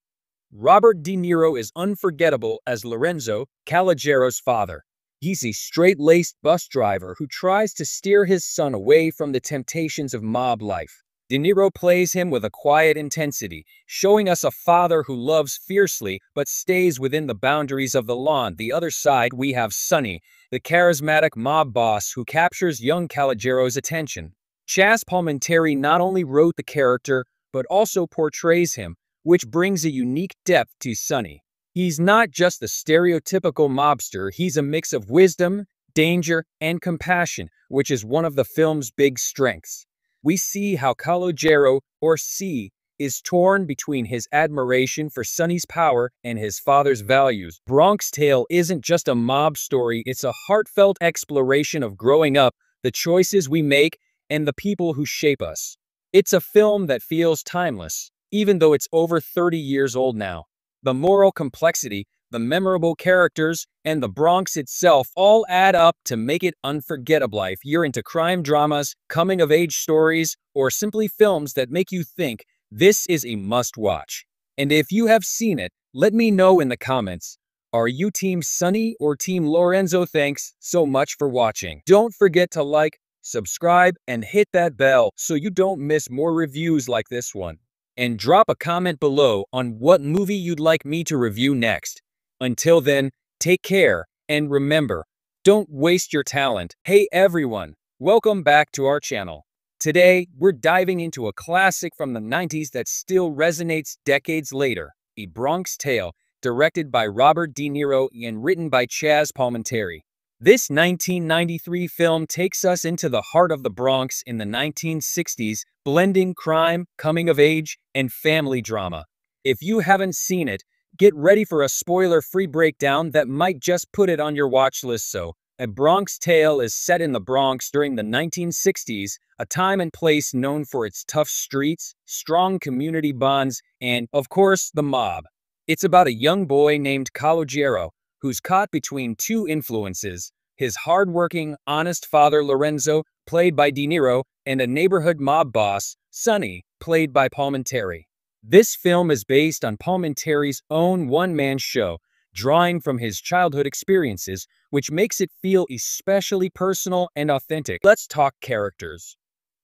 Robert De Niro is unforgettable as Lorenzo, Calogero's father. He's a straight-laced bus driver who tries to steer his son away from the temptations of mob life. De Niro plays him with a quiet intensity, showing us a father who loves fiercely but stays within the boundaries of the law. On the other side, we have Sonny, the charismatic mob boss who captures young Calogero's attention. Chazz Palminteri not only wrote the character, but also portrays him, which brings a unique depth to Sonny. He's not just the stereotypical mobster, he's a mix of wisdom, danger, and compassion, which is one of the film's big strengths we see how Calogero, or C, is torn between his admiration for Sonny's power and his father's values. Bronx Tale isn't just a mob story, it's a heartfelt exploration of growing up, the choices we make, and the people who shape us. It's a film that feels timeless, even though it's over 30 years old now. The moral complexity, the memorable characters, and the Bronx itself all add up to make it unforgettable if you're into crime dramas, coming-of-age stories, or simply films that make you think this is a must-watch. And if you have seen it, let me know in the comments. Are you Team Sonny or Team Lorenzo? Thanks so much for watching. Don't forget to like, subscribe, and hit that bell so you don't miss more reviews like this one. And drop a comment below on what movie you'd like me to review next. Until then, take care, and remember, don't waste your talent. Hey everyone, welcome back to our channel. Today, we're diving into a classic from the 90s that still resonates decades later, A Bronx Tale, directed by Robert De Niro and written by Chazz Palminteri. This 1993 film takes us into the heart of the Bronx in the 1960s, blending crime, coming of age, and family drama. If you haven't seen it, Get ready for a spoiler-free breakdown that might just put it on your watch list so, A Bronx Tale is set in the Bronx during the 1960s, a time and place known for its tough streets, strong community bonds, and, of course, the mob. It's about a young boy named Calogero, who's caught between two influences, his hardworking, honest father Lorenzo, played by De Niro, and a neighborhood mob boss, Sonny, played by Palminteri. This film is based on Palminteri's own one-man show, drawing from his childhood experiences, which makes it feel especially personal and authentic. Let's talk characters.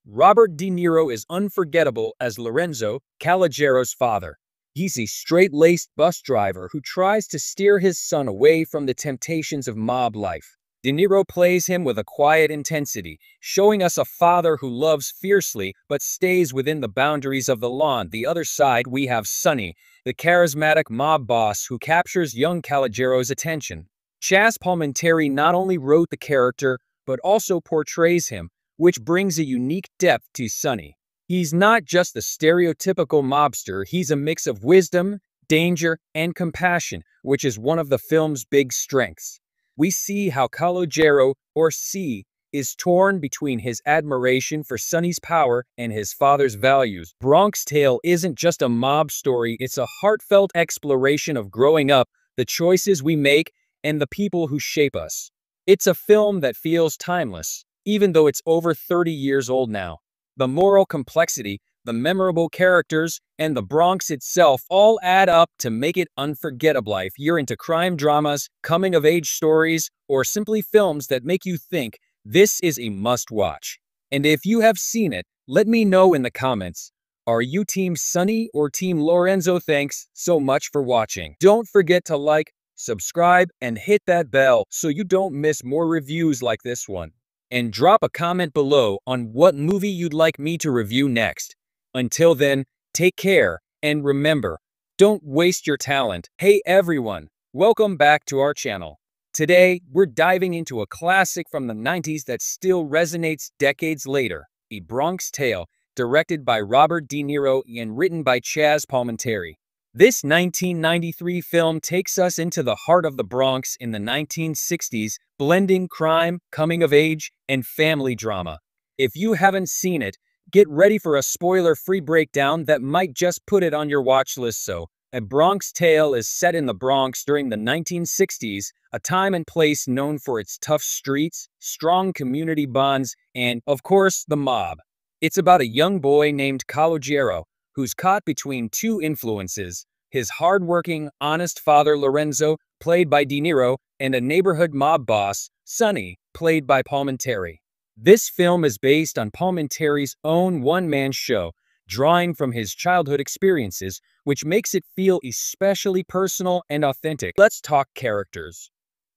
Robert De Niro is unforgettable as Lorenzo, Calogero's father. He's a straight-laced bus driver who tries to steer his son away from the temptations of mob life. De Niro plays him with a quiet intensity, showing us a father who loves fiercely but stays within the boundaries of the law. On the other side, we have Sonny, the charismatic mob boss who captures young Calogero's attention. Chazz Palminteri not only wrote the character, but also portrays him, which brings a unique depth to Sonny. He's not just the stereotypical mobster, he's a mix of wisdom, danger, and compassion, which is one of the film's big strengths we see how Calogero, or C, is torn between his admiration for Sonny's power and his father's values. Bronx Tale isn't just a mob story, it's a heartfelt exploration of growing up, the choices we make, and the people who shape us. It's a film that feels timeless, even though it's over 30 years old now. The moral complexity, the memorable characters, and the Bronx itself all add up to make it unforgettable if you're into crime dramas, coming-of-age stories, or simply films that make you think this is a must-watch. And if you have seen it, let me know in the comments. Are you Team Sonny or Team Lorenzo? Thanks so much for watching. Don't forget to like, subscribe, and hit that bell so you don't miss more reviews like this one. And drop a comment below on what movie you'd like me to review next. Until then, take care, and remember, don't waste your talent. Hey everyone, welcome back to our channel. Today, we're diving into a classic from the 90s that still resonates decades later, A Bronx Tale, directed by Robert De Niro and written by Chazz Palminteri. This 1993 film takes us into the heart of the Bronx in the 1960s, blending crime, coming of age, and family drama. If you haven't seen it, Get ready for a spoiler-free breakdown that might just put it on your watch list so. A Bronx Tale is set in the Bronx during the 1960s, a time and place known for its tough streets, strong community bonds, and, of course, the mob. It's about a young boy named Calogero, who's caught between two influences, his hardworking, honest father Lorenzo, played by De Niro, and a neighborhood mob boss, Sonny, played by Palminteri. This film is based on Palminteri's own one-man show, drawing from his childhood experiences, which makes it feel especially personal and authentic. Let's talk characters.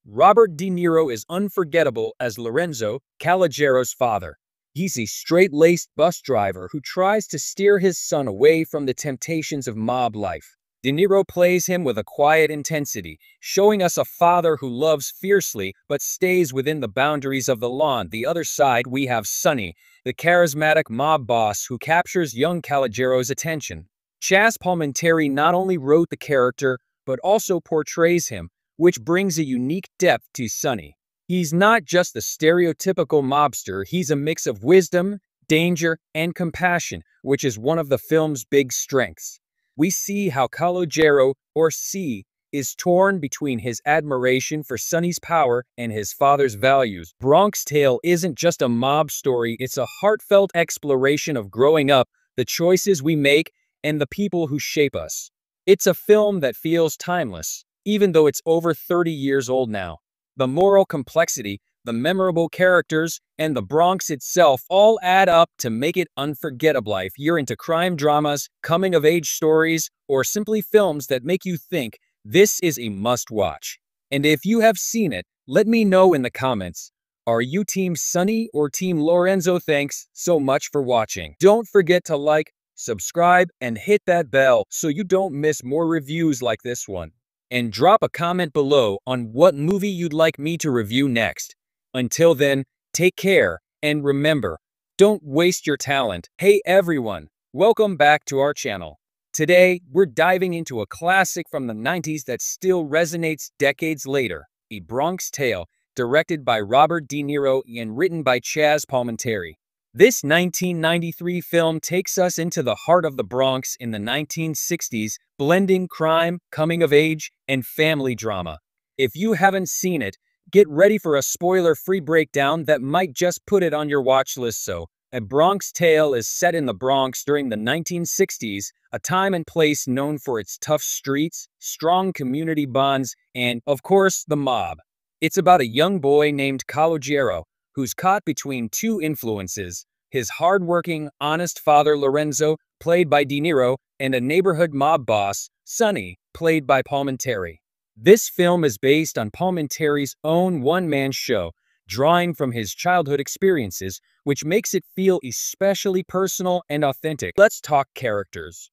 Robert De Niro is unforgettable as Lorenzo, Calogero's father. He's a straight-laced bus driver who tries to steer his son away from the temptations of mob life. De Niro plays him with a quiet intensity, showing us a father who loves fiercely but stays within the boundaries of the law. On the other side, we have Sonny, the charismatic mob boss who captures young Calogero's attention. Chazz Palminteri not only wrote the character, but also portrays him, which brings a unique depth to Sonny. He's not just the stereotypical mobster, he's a mix of wisdom, danger, and compassion, which is one of the film's big strengths we see how Calogero, or C, is torn between his admiration for Sonny's power and his father's values. Bronx Tale isn't just a mob story, it's a heartfelt exploration of growing up, the choices we make, and the people who shape us. It's a film that feels timeless, even though it's over 30 years old now. The moral complexity, the memorable characters, and the Bronx itself all add up to make it unforgettable if you're into crime dramas, coming-of-age stories, or simply films that make you think this is a must-watch. And if you have seen it, let me know in the comments. Are you Team Sonny or Team Lorenzo? Thanks so much for watching. Don't forget to like, subscribe, and hit that bell so you don't miss more reviews like this one. And drop a comment below on what movie you'd like me to review next. Until then, take care, and remember, don't waste your talent. Hey everyone, welcome back to our channel. Today, we're diving into a classic from the 90s that still resonates decades later, A Bronx Tale, directed by Robert De Niro and written by Chazz Palminteri. This 1993 film takes us into the heart of the Bronx in the 1960s, blending crime, coming of age, and family drama. If you haven't seen it, Get ready for a spoiler-free breakdown that might just put it on your watch list so. A Bronx Tale is set in the Bronx during the 1960s, a time and place known for its tough streets, strong community bonds, and, of course, the mob. It's about a young boy named Calogero, who's caught between two influences, his hardworking, honest father Lorenzo, played by De Niro, and a neighborhood mob boss, Sonny, played by Palminteri. This film is based on Palminteri's own one-man show, drawing from his childhood experiences, which makes it feel especially personal and authentic. Let's talk characters.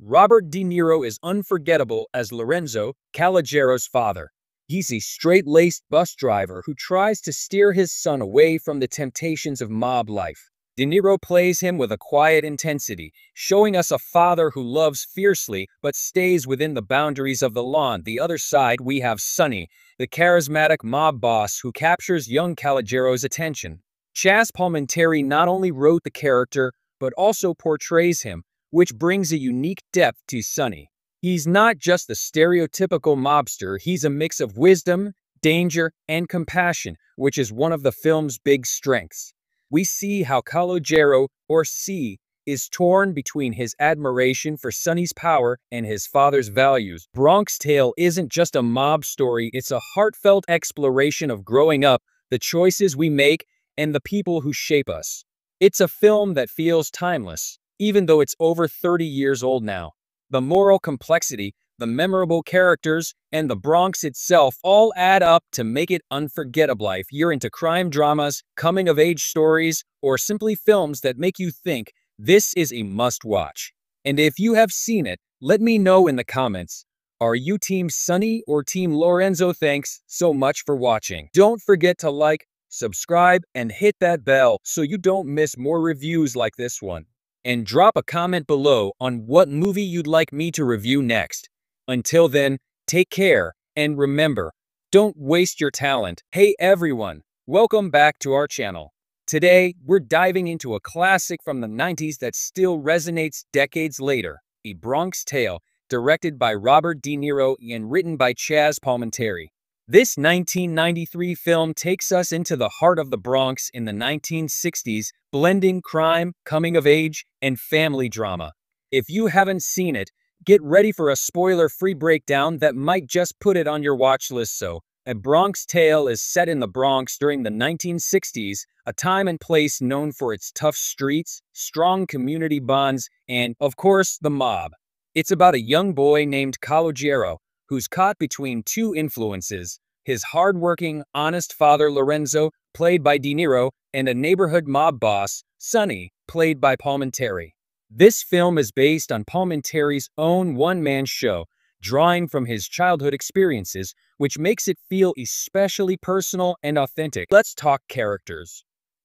Robert De Niro is unforgettable as Lorenzo, Calogero's father. He's a straight-laced bus driver who tries to steer his son away from the temptations of mob life. De Niro plays him with a quiet intensity, showing us a father who loves fiercely but stays within the boundaries of the law. On the other side, we have Sonny, the charismatic mob boss who captures young Calogero's attention. Chazz Palminteri not only wrote the character, but also portrays him, which brings a unique depth to Sonny. He's not just the stereotypical mobster, he's a mix of wisdom, danger, and compassion, which is one of the film's big strengths. We see how Calogero, or C, is torn between his admiration for Sonny's power and his father's values. Bronx Tale isn't just a mob story, it's a heartfelt exploration of growing up, the choices we make, and the people who shape us. It's a film that feels timeless, even though it's over 30 years old now. The moral complexity, the memorable characters, and the Bronx itself all add up to make it unforgettable if you're into crime dramas, coming-of-age stories, or simply films that make you think this is a must-watch. And if you have seen it, let me know in the comments. Are you Team Sonny or Team Lorenzo? Thanks so much for watching. Don't forget to like, subscribe, and hit that bell so you don't miss more reviews like this one. And drop a comment below on what movie you'd like me to review next. Until then, take care, and remember, don't waste your talent. Hey everyone, welcome back to our channel. Today, we're diving into a classic from the 90s that still resonates decades later, A Bronx Tale, directed by Robert De Niro and written by Chazz Palminteri. This 1993 film takes us into the heart of the Bronx in the 1960s, blending crime, coming of age, and family drama. If you haven't seen it, get ready for a spoiler-free breakdown that might just put it on your watch list so. A Bronx Tale is set in the Bronx during the 1960s, a time and place known for its tough streets, strong community bonds, and, of course, the mob. It's about a young boy named Calogero, who's caught between two influences, his hardworking, honest father Lorenzo, played by De Niro, and a neighborhood mob boss, Sonny, played by Palminteri. This film is based on Palminteri's own one-man show, drawing from his childhood experiences, which makes it feel especially personal and authentic. Let's talk characters.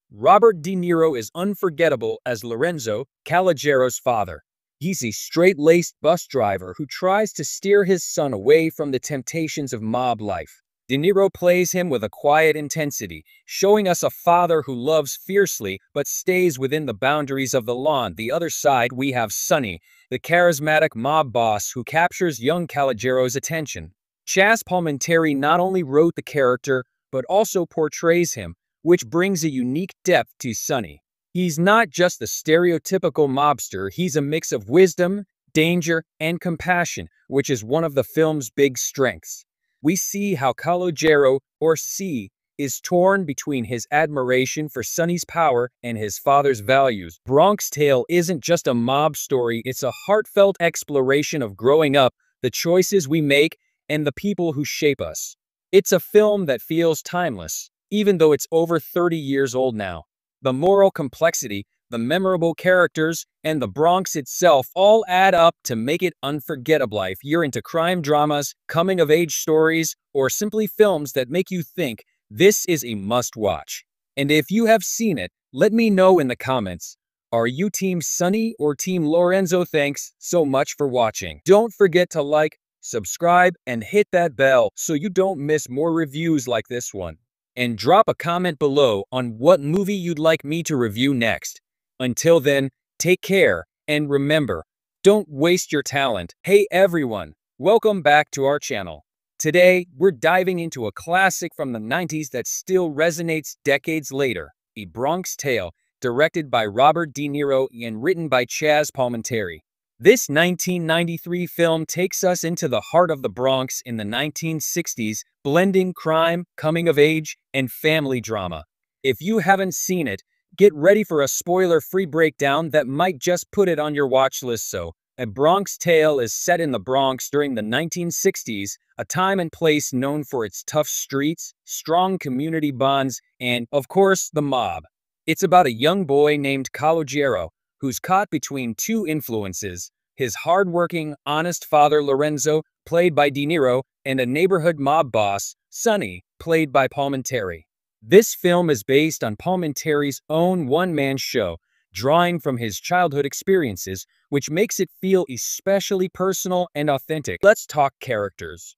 Robert De Niro is unforgettable as Lorenzo, Calogero's father. He's a straight-laced bus driver who tries to steer his son away from the temptations of mob life. De Niro plays him with a quiet intensity, showing us a father who loves fiercely but stays within the boundaries of the law. On the other side, we have Sonny, the charismatic mob boss who captures young Calogero's attention. Chazz Palminteri not only wrote the character, but also portrays him, which brings a unique depth to Sonny. He's not just the stereotypical mobster, he's a mix of wisdom, danger, and compassion, which is one of the film's big strengths. We see how Calogero, or C, is torn between his admiration for Sonny's power and his father's values. Bronx Tale isn't just a mob story, it's a heartfelt exploration of growing up, the choices we make, and the people who shape us. It's a film that feels timeless, even though it's over 30 years old now. The moral complexity, the memorable characters, and the Bronx itself all add up to make it unforgettable if you're into crime dramas, coming-of-age stories, or simply films that make you think this is a must-watch. And if you have seen it, let me know in the comments. Are you Team Sonny or Team Lorenzo? Thanks so much for watching. Don't forget to like, subscribe, and hit that bell so you don't miss more reviews like this one and drop a comment below on what movie you'd like me to review next. Until then, take care, and remember, don't waste your talent. Hey everyone, welcome back to our channel. Today, we're diving into a classic from the 90s that still resonates decades later, A Bronx Tale, directed by Robert De Niro and written by Chazz Palminteri. This 1993 film takes us into the heart of the Bronx in the 1960s, blending crime, coming of age, and family drama. If you haven't seen it, get ready for a spoiler-free breakdown that might just put it on your watch list so. A Bronx Tale is set in the Bronx during the 1960s, a time and place known for its tough streets, strong community bonds, and, of course, the mob. It's about a young boy named Calogero, who's caught between two influences, his hardworking, honest father Lorenzo, played by De Niro, and a neighborhood mob boss, Sonny, played by Palminteri. This film is based on Palminteri's own one-man show, drawing from his childhood experiences, which makes it feel especially personal and authentic. Let's talk characters.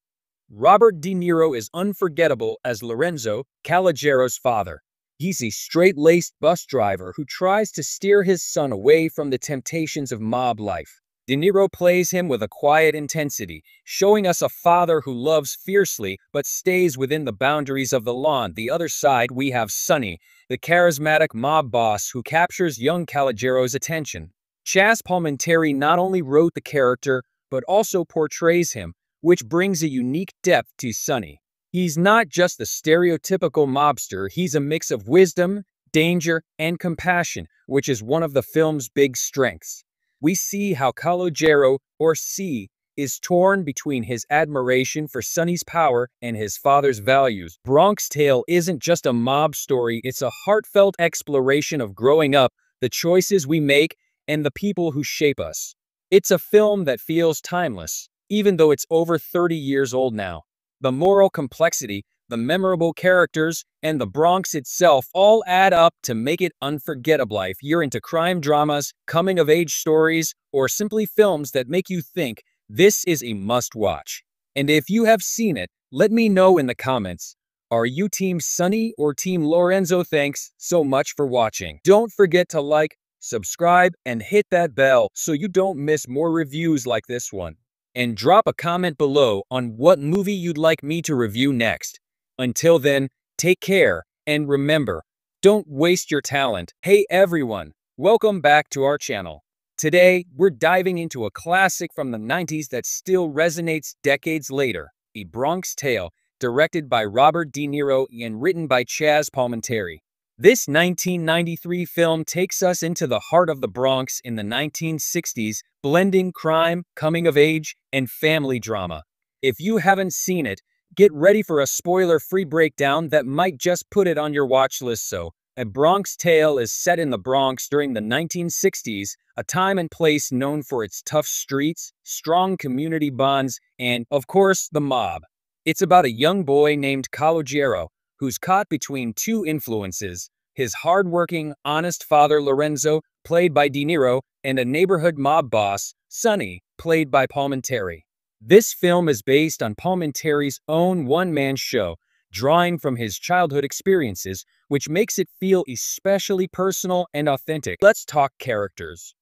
Robert De Niro is unforgettable as Lorenzo, Calogero's father. He's a straight-laced bus driver who tries to steer his son away from the temptations of mob life. De Niro plays him with a quiet intensity, showing us a father who loves fiercely but stays within the boundaries of the law. On the other side, we have Sonny, the charismatic mob boss who captures young Calogero's attention. Chazz Palminteri not only wrote the character, but also portrays him, which brings a unique depth to Sonny. He's not just the stereotypical mobster, he's a mix of wisdom, danger, and compassion, which is one of the film's big strengths we see how Calogero, or C, is torn between his admiration for Sonny's power and his father's values. Bronx Tale isn't just a mob story, it's a heartfelt exploration of growing up, the choices we make, and the people who shape us. It's a film that feels timeless, even though it's over 30 years old now. The moral complexity, the memorable characters, and the Bronx itself all add up to make it unforgettable if you're into crime dramas, coming-of-age stories, or simply films that make you think this is a must-watch. And if you have seen it, let me know in the comments. Are you Team Sonny or Team Lorenzo? Thanks so much for watching. Don't forget to like, subscribe, and hit that bell so you don't miss more reviews like this one. And drop a comment below on what movie you'd like me to review next. Until then, take care, and remember, don't waste your talent. Hey everyone, welcome back to our channel. Today, we're diving into a classic from the 90s that still resonates decades later, A Bronx Tale, directed by Robert De Niro and written by Chazz Palminteri. This 1993 film takes us into the heart of the Bronx in the 1960s, blending crime, coming of age, and family drama. If you haven't seen it, Get ready for a spoiler-free breakdown that might just put it on your watch list so, A Bronx Tale is set in the Bronx during the 1960s, a time and place known for its tough streets, strong community bonds, and, of course, the mob. It's about a young boy named Calogero, who's caught between two influences, his hardworking, honest father Lorenzo, played by De Niro, and a neighborhood mob boss, Sonny, played by Palminteri. This film is based on Palminteri's own one-man show, drawing from his childhood experiences, which makes it feel especially personal and authentic. Let's talk characters.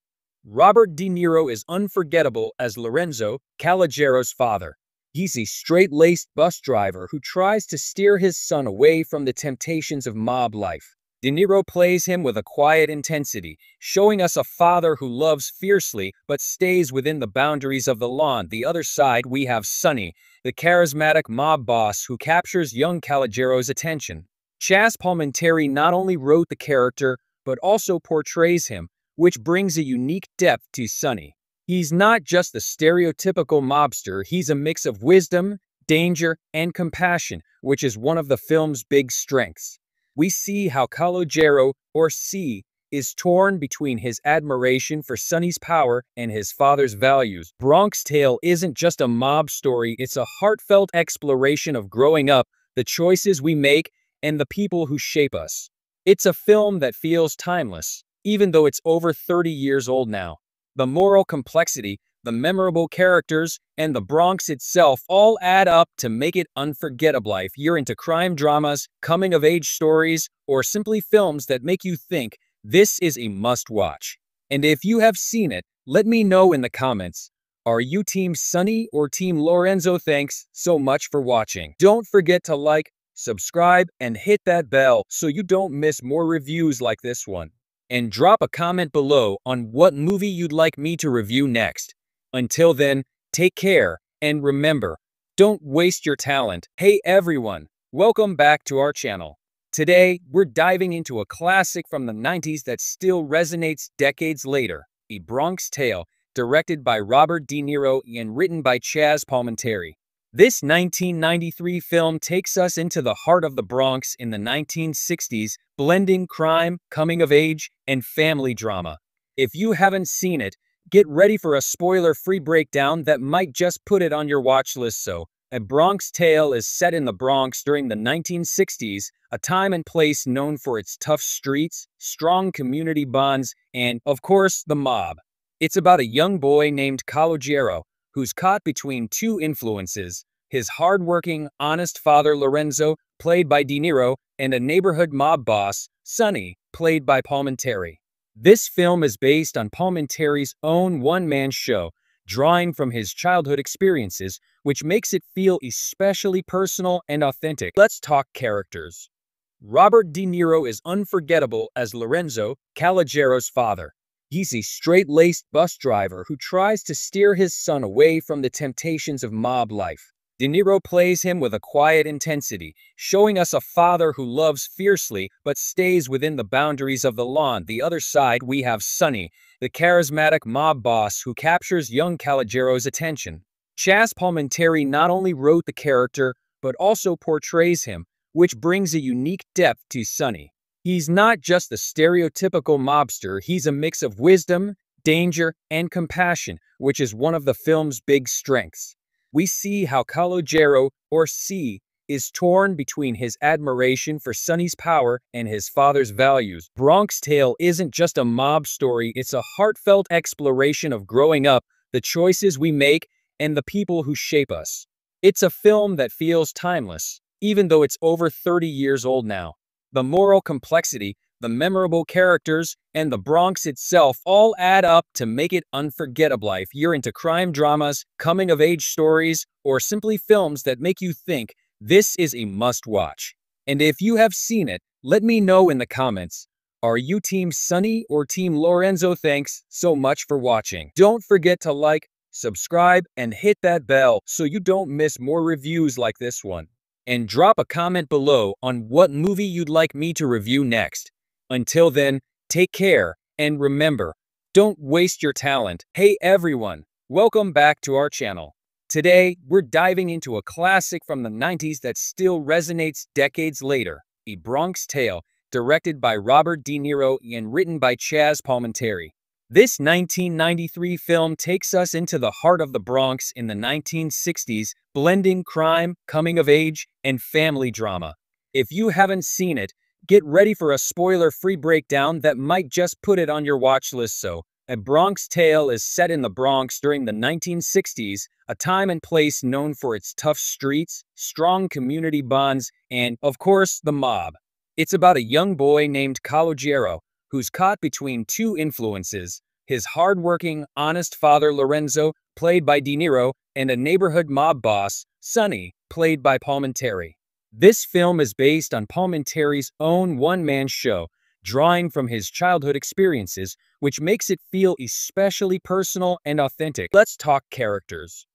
Robert De Niro is unforgettable as Lorenzo, Calogero's father. He's a straight-laced bus driver who tries to steer his son away from the temptations of mob life. De Niro plays him with a quiet intensity, showing us a father who loves fiercely but stays within the boundaries of the law. On the other side, we have Sonny, the charismatic mob boss who captures young Calogero's attention. Chazz Palminteri not only wrote the character, but also portrays him, which brings a unique depth to Sonny. He's not just the stereotypical mobster, he's a mix of wisdom, danger, and compassion, which is one of the film's big strengths we see how Calogero, or C, is torn between his admiration for Sonny's power and his father's values. Bronx Tale isn't just a mob story, it's a heartfelt exploration of growing up, the choices we make, and the people who shape us. It's a film that feels timeless, even though it's over 30 years old now. The moral complexity, the memorable characters, and the Bronx itself all add up to make it unforgettable if you're into crime dramas, coming-of-age stories, or simply films that make you think this is a must-watch. And if you have seen it, let me know in the comments. Are you Team Sonny or Team Lorenzo? Thanks so much for watching. Don't forget to like, subscribe, and hit that bell so you don't miss more reviews like this one. And drop a comment below on what movie you'd like me to review next. Until then, take care, and remember, don't waste your talent. Hey everyone, welcome back to our channel. Today, we're diving into a classic from the 90s that still resonates decades later, A Bronx Tale, directed by Robert De Niro and written by Chazz Palminteri. This 1993 film takes us into the heart of the Bronx in the 1960s, blending crime, coming of age, and family drama. If you haven't seen it, Get ready for a spoiler-free breakdown that might just put it on your watch list so, A Bronx Tale is set in the Bronx during the 1960s, a time and place known for its tough streets, strong community bonds, and, of course, the mob. It's about a young boy named Calogero, who's caught between two influences, his hardworking, honest father Lorenzo, played by De Niro, and a neighborhood mob boss, Sonny, played by Palminteri. This film is based on Palminteri's own one-man show, drawing from his childhood experiences, which makes it feel especially personal and authentic. Let's talk characters. Robert De Niro is unforgettable as Lorenzo, Calogero's father. He's a straight-laced bus driver who tries to steer his son away from the temptations of mob life. De Niro plays him with a quiet intensity, showing us a father who loves fiercely but stays within the boundaries of the law. On the other side, we have Sonny, the charismatic mob boss who captures young Calogero's attention. Chazz Palminteri not only wrote the character, but also portrays him, which brings a unique depth to Sonny. He's not just the stereotypical mobster, he's a mix of wisdom, danger, and compassion, which is one of the film's big strengths. We see how Calogero, or C, is torn between his admiration for Sonny's power and his father's values. Bronx Tale isn't just a mob story, it's a heartfelt exploration of growing up, the choices we make, and the people who shape us. It's a film that feels timeless, even though it's over 30 years old now. The moral complexity, the memorable characters, and the Bronx itself all add up to make it unforgettable if you're into crime dramas, coming-of-age stories, or simply films that make you think this is a must-watch. And if you have seen it, let me know in the comments. Are you Team Sonny or Team Lorenzo? Thanks so much for watching. Don't forget to like, subscribe, and hit that bell so you don't miss more reviews like this one and drop a comment below on what movie you'd like me to review next. Until then, take care, and remember, don't waste your talent. Hey everyone, welcome back to our channel. Today, we're diving into a classic from the 90s that still resonates decades later, A Bronx Tale, directed by Robert De Niro and written by Chazz Palminteri. This 1993 film takes us into the heart of the Bronx in the 1960s, blending crime, coming of age, and family drama. If you haven't seen it, get ready for a spoiler-free breakdown that might just put it on your watch list so. A Bronx Tale is set in the Bronx during the 1960s, a time and place known for its tough streets, strong community bonds, and, of course, the mob. It's about a young boy named Calogero, who's caught between two influences, his hardworking, honest father Lorenzo, played by De Niro, and a neighborhood mob boss, Sonny, played by Palminteri. This film is based on Palminteri's own one-man show, drawing from his childhood experiences, which makes it feel especially personal and authentic. Let's talk characters.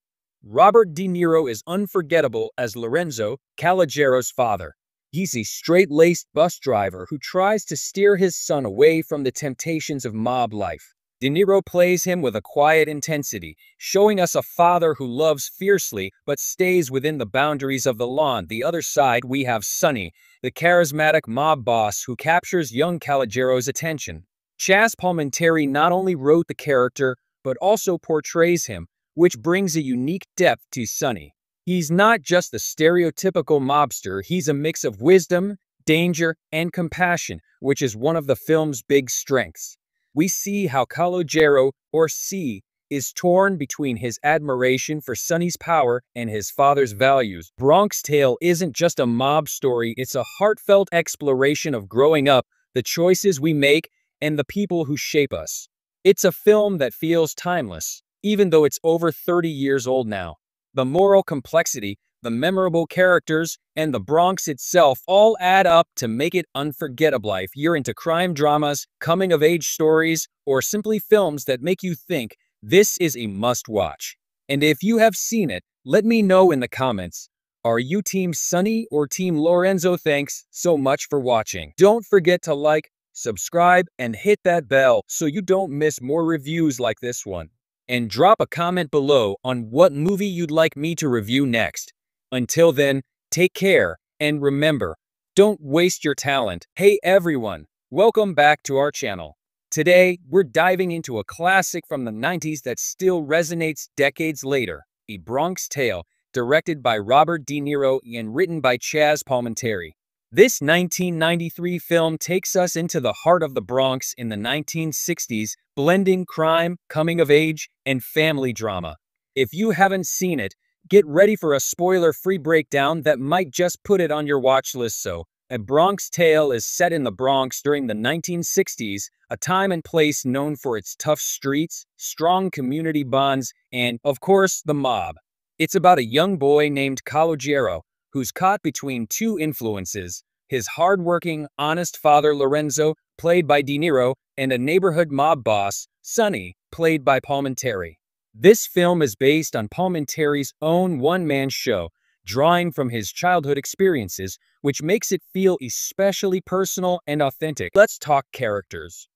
Robert De Niro is unforgettable as Lorenzo, Calogero's father. He's a straight-laced bus driver who tries to steer his son away from the temptations of mob life. De Niro plays him with a quiet intensity, showing us a father who loves fiercely but stays within the boundaries of the law. On the other side, we have Sonny, the charismatic mob boss who captures young Calogero's attention. Chazz Palminteri not only wrote the character, but also portrays him, which brings a unique depth to Sonny. He's not just the stereotypical mobster, he's a mix of wisdom, danger, and compassion, which is one of the film's big strengths. We see how Calogero, or C, is torn between his admiration for Sonny's power and his father's values. Bronx Tale isn't just a mob story, it's a heartfelt exploration of growing up, the choices we make, and the people who shape us. It's a film that feels timeless, even though it's over 30 years old now. The moral complexity, the memorable characters, and the Bronx itself all add up to make it unforgettable if you're into crime dramas, coming-of-age stories, or simply films that make you think this is a must-watch. And if you have seen it, let me know in the comments. Are you Team Sonny or Team Lorenzo? Thanks so much for watching. Don't forget to like, subscribe, and hit that bell so you don't miss more reviews like this one and drop a comment below on what movie you'd like me to review next. Until then, take care, and remember, don't waste your talent. Hey everyone, welcome back to our channel. Today, we're diving into a classic from the 90s that still resonates decades later, A Bronx Tale, directed by Robert De Niro and written by Chazz Palminteri. This 1993 film takes us into the heart of the Bronx in the 1960s, blending crime, coming of age, and family drama. If you haven't seen it, get ready for a spoiler-free breakdown that might just put it on your watch list so, A Bronx Tale is set in the Bronx during the 1960s, a time and place known for its tough streets, strong community bonds, and, of course, the mob. It's about a young boy named Calogero, who's caught between two influences, his hardworking, honest father Lorenzo, played by De Niro, and a neighborhood mob boss, Sonny, played by Palminteri. This film is based on Palminteri's own one-man show, drawing from his childhood experiences, which makes it feel especially personal and authentic. Let's talk characters.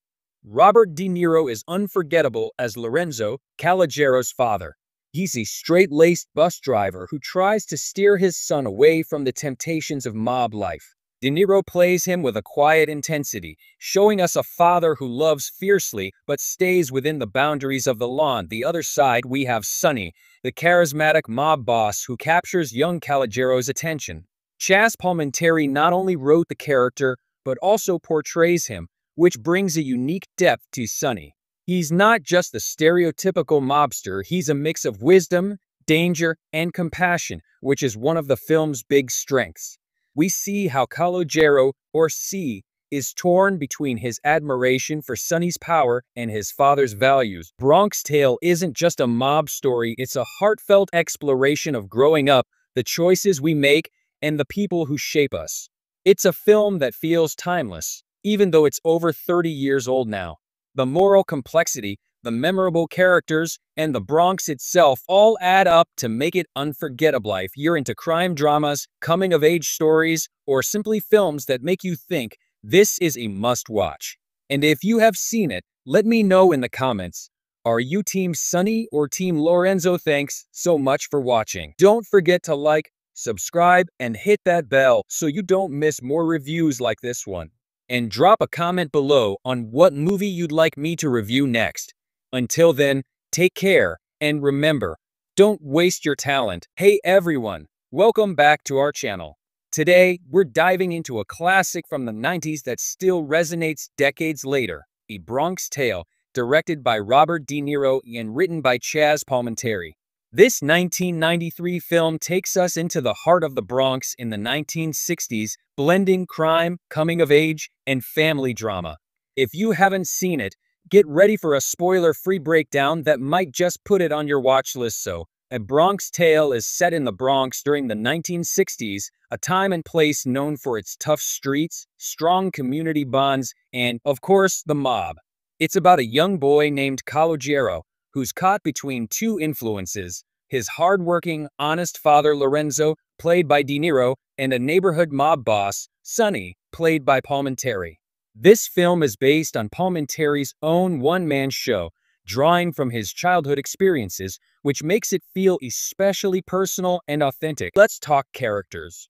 Robert De Niro is unforgettable as Lorenzo, Calogero's father. He's a straight-laced bus driver who tries to steer his son away from the temptations of mob life. De Niro plays him with a quiet intensity, showing us a father who loves fiercely but stays within the boundaries of the law. On the other side, we have Sonny, the charismatic mob boss who captures young Calogero's attention. Chazz Palminteri not only wrote the character, but also portrays him, which brings a unique depth to Sonny. He's not just the stereotypical mobster, he's a mix of wisdom, danger, and compassion, which is one of the film's big strengths we see how Calogero, or C, is torn between his admiration for Sonny's power and his father's values. Bronx Tale isn't just a mob story, it's a heartfelt exploration of growing up, the choices we make, and the people who shape us. It's a film that feels timeless, even though it's over 30 years old now. The moral complexity, the memorable characters, and the Bronx itself all add up to make it unforgettable if you're into crime dramas, coming-of-age stories, or simply films that make you think this is a must-watch. And if you have seen it, let me know in the comments. Are you Team Sonny or Team Lorenzo? Thanks so much for watching. Don't forget to like, subscribe, and hit that bell so you don't miss more reviews like this one. And drop a comment below on what movie you'd like me to review next. Until then, take care, and remember, don't waste your talent. Hey everyone, welcome back to our channel. Today, we're diving into a classic from the 90s that still resonates decades later, A Bronx Tale, directed by Robert De Niro and written by Chazz Palminteri. This 1993 film takes us into the heart of the Bronx in the 1960s, blending crime, coming of age, and family drama. If you haven't seen it, Get ready for a spoiler-free breakdown that might just put it on your watch list so, A Bronx Tale is set in the Bronx during the 1960s, a time and place known for its tough streets, strong community bonds, and, of course, the mob. It's about a young boy named Calogero, who's caught between two influences, his hardworking, honest father Lorenzo, played by De Niro, and a neighborhood mob boss, Sonny, played by Palminteri. This film is based on Palminteri's own one-man show, drawing from his childhood experiences, which makes it feel especially personal and authentic. Let's talk characters.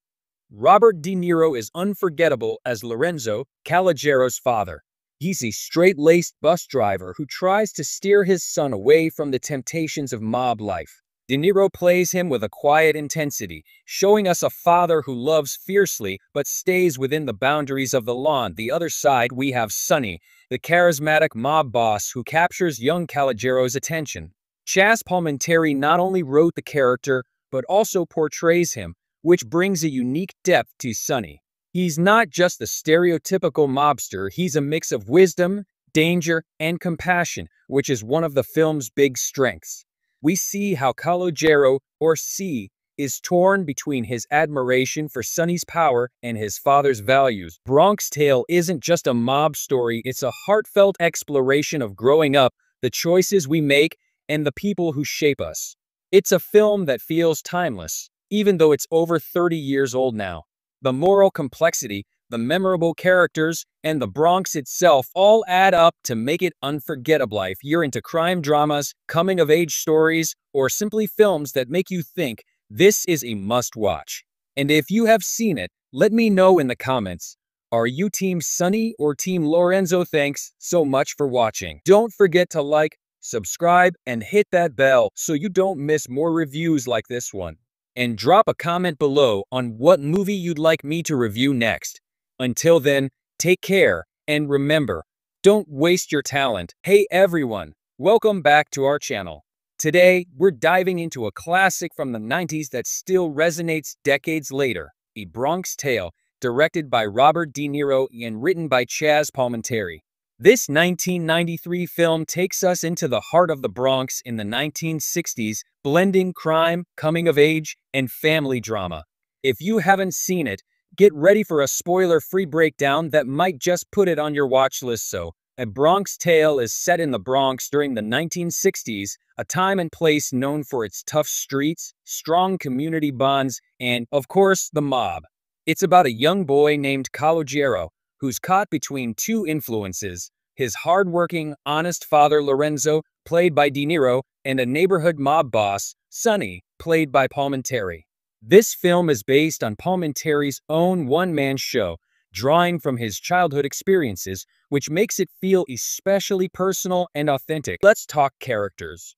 Robert De Niro is unforgettable as Lorenzo, Calogero's father. He's a straight-laced bus driver who tries to steer his son away from the temptations of mob life. De Niro plays him with a quiet intensity, showing us a father who loves fiercely but stays within the boundaries of the law. On the other side, we have Sonny, the charismatic mob boss who captures young Calogero's attention. Chazz Palminteri not only wrote the character, but also portrays him, which brings a unique depth to Sonny. He's not just the stereotypical mobster, he's a mix of wisdom, danger, and compassion, which is one of the film's big strengths we see how Calogero, or C, is torn between his admiration for Sonny's power and his father's values. Bronx Tale isn't just a mob story, it's a heartfelt exploration of growing up, the choices we make, and the people who shape us. It's a film that feels timeless, even though it's over 30 years old now. The moral complexity, the memorable characters, and the Bronx itself all add up to make it unforgettable if you're into crime dramas, coming-of-age stories, or simply films that make you think this is a must-watch. And if you have seen it, let me know in the comments. Are you Team Sonny or Team Lorenzo? Thanks so much for watching. Don't forget to like, subscribe, and hit that bell so you don't miss more reviews like this one. And drop a comment below on what movie you'd like me to review next. Until then, take care, and remember, don't waste your talent. Hey everyone, welcome back to our channel. Today, we're diving into a classic from the 90s that still resonates decades later, A Bronx Tale, directed by Robert De Niro and written by Chazz Palminteri. This 1993 film takes us into the heart of the Bronx in the 1960s, blending crime, coming of age, and family drama. If you haven't seen it, get ready for a spoiler-free breakdown that might just put it on your watch list so. A Bronx Tale is set in the Bronx during the 1960s, a time and place known for its tough streets, strong community bonds, and, of course, the mob. It's about a young boy named Calogero who's caught between two influences his hardworking, honest father Lorenzo, played by De Niro, and a neighborhood mob boss, Sonny, played by Palminteri. This film is based on Palminteri's own one-man show, drawing from his childhood experiences, which makes it feel especially personal and authentic. Let's talk characters.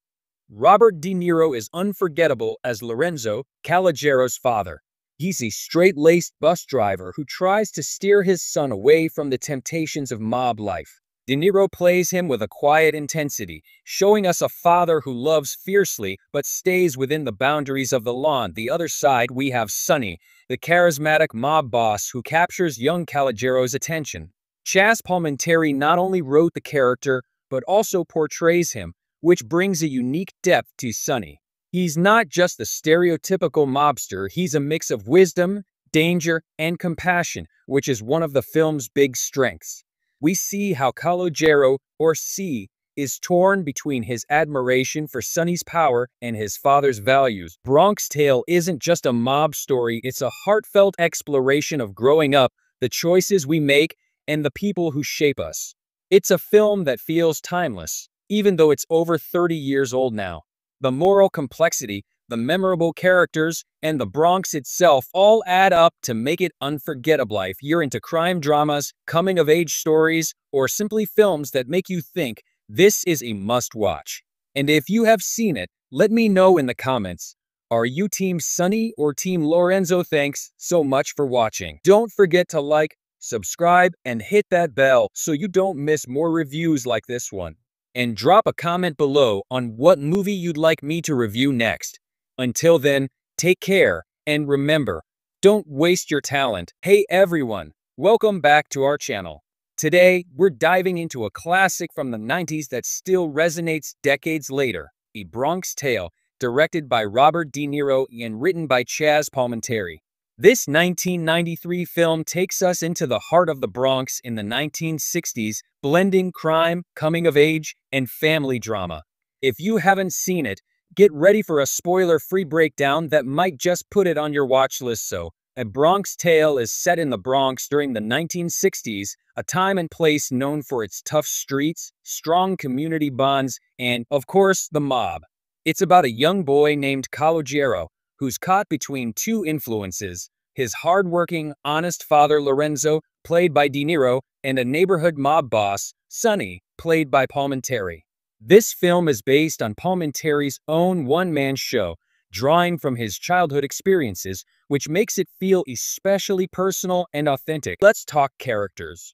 Robert De Niro is unforgettable as Lorenzo, Calogero's father. He's a straight-laced bus driver who tries to steer his son away from the temptations of mob life. De Niro plays him with a quiet intensity, showing us a father who loves fiercely but stays within the boundaries of the law. On the other side, we have Sonny, the charismatic mob boss who captures young Calogero's attention. Chazz Palminteri not only wrote the character, but also portrays him, which brings a unique depth to Sonny. He's not just the stereotypical mobster, he's a mix of wisdom, danger, and compassion, which is one of the film's big strengths. We see how Calogero, or C, is torn between his admiration for Sonny's power and his father's values. Bronx Tale isn't just a mob story, it's a heartfelt exploration of growing up, the choices we make, and the people who shape us. It's a film that feels timeless, even though it's over 30 years old now. The moral complexity, the memorable characters, and the Bronx itself all add up to make it unforgettable if you're into crime dramas, coming-of-age stories, or simply films that make you think this is a must-watch. And if you have seen it, let me know in the comments. Are you Team Sonny or Team Lorenzo? Thanks so much for watching. Don't forget to like, subscribe, and hit that bell so you don't miss more reviews like this one and drop a comment below on what movie you'd like me to review next. Until then, take care, and remember, don't waste your talent. Hey everyone, welcome back to our channel. Today, we're diving into a classic from the 90s that still resonates decades later, A Bronx Tale, directed by Robert De Niro and written by Chazz Palminteri. This 1993 film takes us into the heart of the Bronx in the 1960s, blending crime, coming of age, and family drama. If you haven't seen it, get ready for a spoiler-free breakdown that might just put it on your watch list so. A Bronx Tale is set in the Bronx during the 1960s, a time and place known for its tough streets, strong community bonds, and, of course, the mob. It's about a young boy named Calogero, who's caught between two influences, his hardworking, honest father Lorenzo, played by De Niro, and a neighborhood mob boss, Sonny, played by Palminteri. This film is based on Palminteri's own one-man show, drawing from his childhood experiences, which makes it feel especially personal and authentic. Let's talk characters.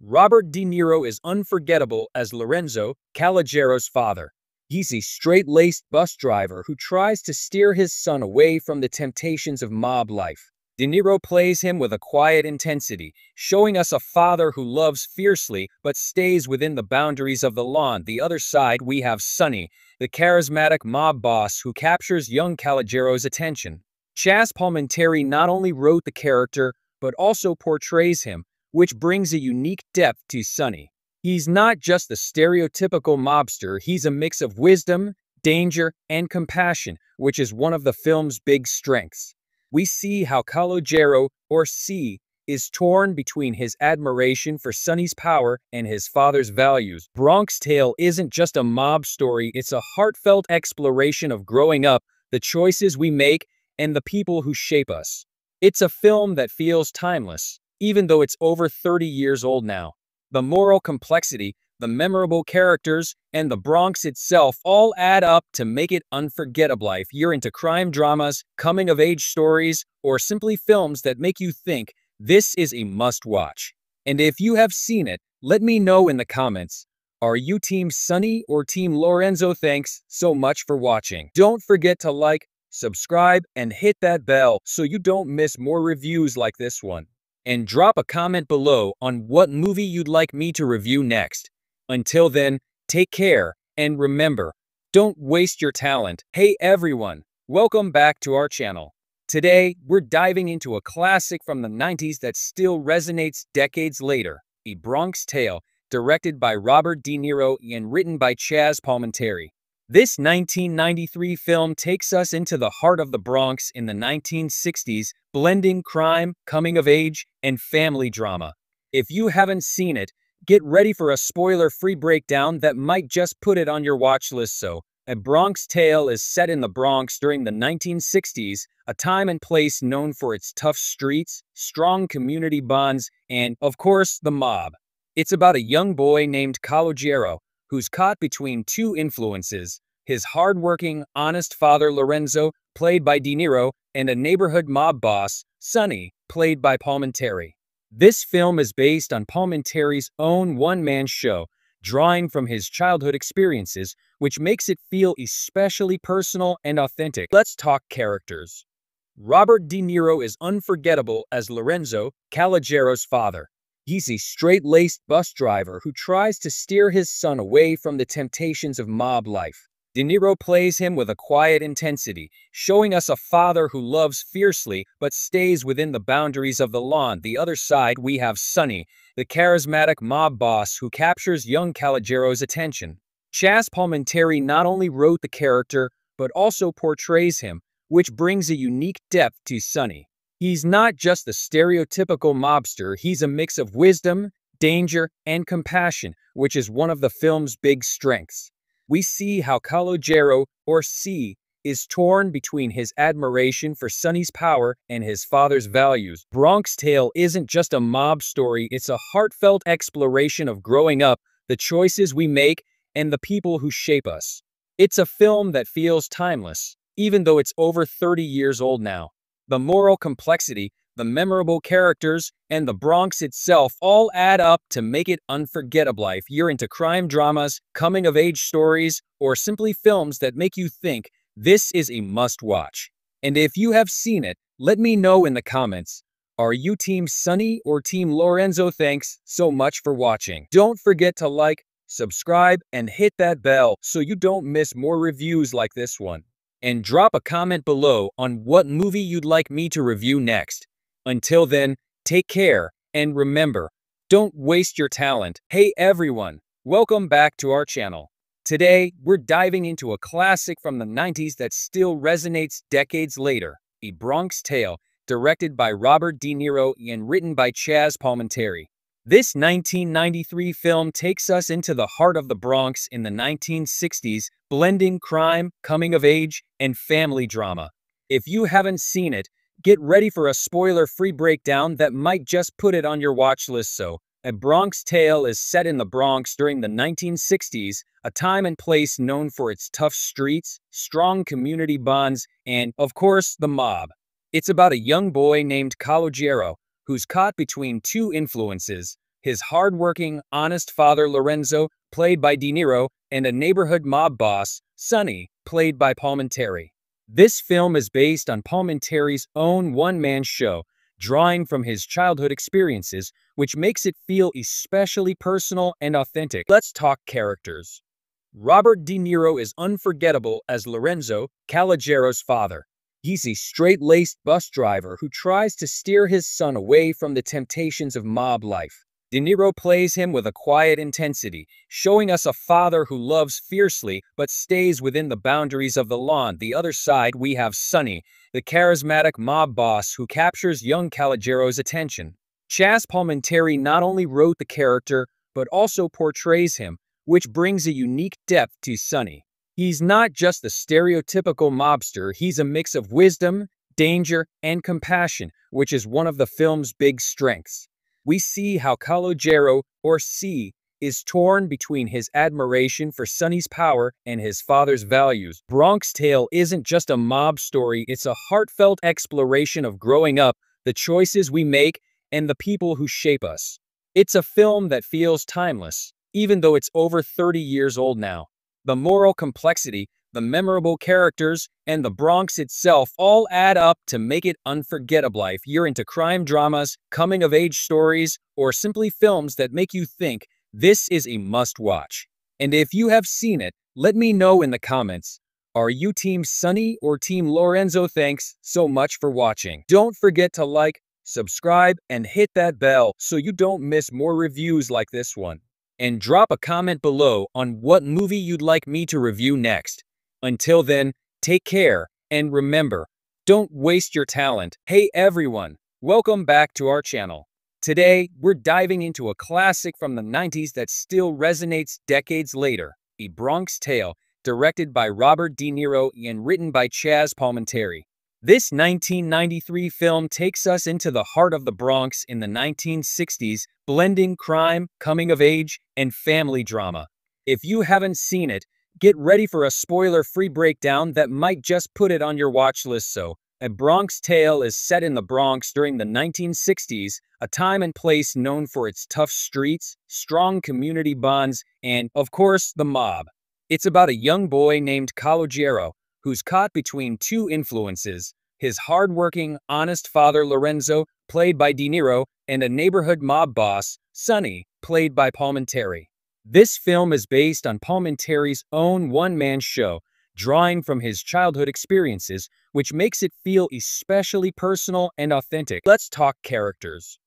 Robert De Niro is unforgettable as Lorenzo, Calogero's father. He's a straight-laced bus driver who tries to steer his son away from the temptations of mob life. De Niro plays him with a quiet intensity, showing us a father who loves fiercely but stays within the boundaries of the law. On the other side, we have Sonny, the charismatic mob boss who captures young Calogero's attention. Chazz Palminteri not only wrote the character, but also portrays him, which brings a unique depth to Sonny. He's not just the stereotypical mobster, he's a mix of wisdom, danger, and compassion, which is one of the film's big strengths. We see how Calogero, or C, is torn between his admiration for Sonny's power and his father's values. Bronx Tale isn't just a mob story, it's a heartfelt exploration of growing up, the choices we make, and the people who shape us. It's a film that feels timeless, even though it's over 30 years old now. The moral complexity, the memorable characters, and the Bronx itself all add up to make it unforgettable if you're into crime dramas, coming-of-age stories, or simply films that make you think this is a must-watch. And if you have seen it, let me know in the comments. Are you Team Sonny or Team Lorenzo? Thanks so much for watching. Don't forget to like, subscribe, and hit that bell so you don't miss more reviews like this one. And drop a comment below on what movie you'd like me to review next. Until then, take care, and remember, don't waste your talent. Hey everyone, welcome back to our channel. Today, we're diving into a classic from the 90s that still resonates decades later, A Bronx Tale, directed by Robert De Niro and written by Chazz Palminteri. This 1993 film takes us into the heart of the Bronx in the 1960s, blending crime, coming of age, and family drama. If you haven't seen it, get ready for a spoiler-free breakdown that might just put it on your watch list so. A Bronx Tale is set in the Bronx during the 1960s, a time and place known for its tough streets, strong community bonds, and, of course, the mob. It's about a young boy named Calogero who's caught between two influences, his hardworking, honest father Lorenzo, played by De Niro, and a neighborhood mob boss, Sonny, played by Palminteri. This film is based on Palminteri's own one-man show, drawing from his childhood experiences, which makes it feel especially personal and authentic. Let's talk characters. Robert De Niro is unforgettable as Lorenzo, Calogero's father. He's a straight-laced bus driver who tries to steer his son away from the temptations of mob life. De Niro plays him with a quiet intensity, showing us a father who loves fiercely but stays within the boundaries of the law. On the other side, we have Sonny, the charismatic mob boss who captures young Calogero's attention. Chazz Palminteri not only wrote the character, but also portrays him, which brings a unique depth to Sonny. He's not just the stereotypical mobster, he's a mix of wisdom, danger, and compassion, which is one of the film's big strengths. We see how Calogero, or C, is torn between his admiration for Sonny's power and his father's values. Bronx Tale isn't just a mob story, it's a heartfelt exploration of growing up, the choices we make, and the people who shape us. It's a film that feels timeless, even though it's over 30 years old now. The moral complexity, the memorable characters, and the Bronx itself all add up to make it unforgettable if you're into crime dramas, coming-of-age stories, or simply films that make you think this is a must-watch. And if you have seen it, let me know in the comments. Are you Team Sonny or Team Lorenzo? Thanks so much for watching. Don't forget to like, subscribe, and hit that bell so you don't miss more reviews like this one and drop a comment below on what movie you'd like me to review next. Until then, take care, and remember, don't waste your talent. Hey everyone, welcome back to our channel. Today, we're diving into a classic from the 90s that still resonates decades later, A Bronx Tale, directed by Robert De Niro and written by Chazz Palminteri. This 1993 film takes us into the heart of the Bronx in the 1960s, blending crime, coming of age, and family drama. If you haven't seen it, get ready for a spoiler-free breakdown that might just put it on your watch list so. A Bronx Tale is set in the Bronx during the 1960s, a time and place known for its tough streets, strong community bonds, and, of course, the mob. It's about a young boy named Calogero, who's caught between two influences, his hardworking, honest father Lorenzo, played by De Niro, and a neighborhood mob boss, Sonny, played by Palminteri. This film is based on Palminteri's own one-man show, drawing from his childhood experiences, which makes it feel especially personal and authentic. Let's talk characters. Robert De Niro is unforgettable as Lorenzo, Calogero's father. He's a straight-laced bus driver who tries to steer his son away from the temptations of mob life. De Niro plays him with a quiet intensity, showing us a father who loves fiercely but stays within the boundaries of the law. On the other side, we have Sonny, the charismatic mob boss who captures young Calogero's attention. Chazz Palminteri not only wrote the character, but also portrays him, which brings a unique depth to Sonny. He's not just the stereotypical mobster, he's a mix of wisdom, danger, and compassion, which is one of the film's big strengths. We see how Calogero, or C, is torn between his admiration for Sonny's power and his father's values. Bronx Tale isn't just a mob story, it's a heartfelt exploration of growing up, the choices we make, and the people who shape us. It's a film that feels timeless, even though it's over 30 years old now. The moral complexity, the memorable characters, and the Bronx itself all add up to make it unforgettable if you're into crime dramas, coming-of-age stories, or simply films that make you think this is a must-watch. And if you have seen it, let me know in the comments. Are you Team Sonny or Team Lorenzo? Thanks so much for watching. Don't forget to like, subscribe, and hit that bell so you don't miss more reviews like this one. And drop a comment below on what movie you'd like me to review next. Until then, take care, and remember, don't waste your talent. Hey everyone, welcome back to our channel. Today, we're diving into a classic from the 90s that still resonates decades later, A Bronx Tale, directed by Robert De Niro and written by Chazz Palminteri. This 1993 film takes us into the heart of the Bronx in the 1960s, blending crime, coming of age, and family drama. If you haven't seen it, get ready for a spoiler-free breakdown that might just put it on your watch list so. A Bronx Tale is set in the Bronx during the 1960s, a time and place known for its tough streets, strong community bonds, and, of course, the mob. It's about a young boy named Calogero, who's caught between two influences, his hardworking, honest father Lorenzo, played by De Niro, and a neighborhood mob boss, Sonny, played by Palminteri. This film is based on Palminteri's own one-man show, drawing from his childhood experiences, which makes it feel especially personal and authentic. Let's talk characters.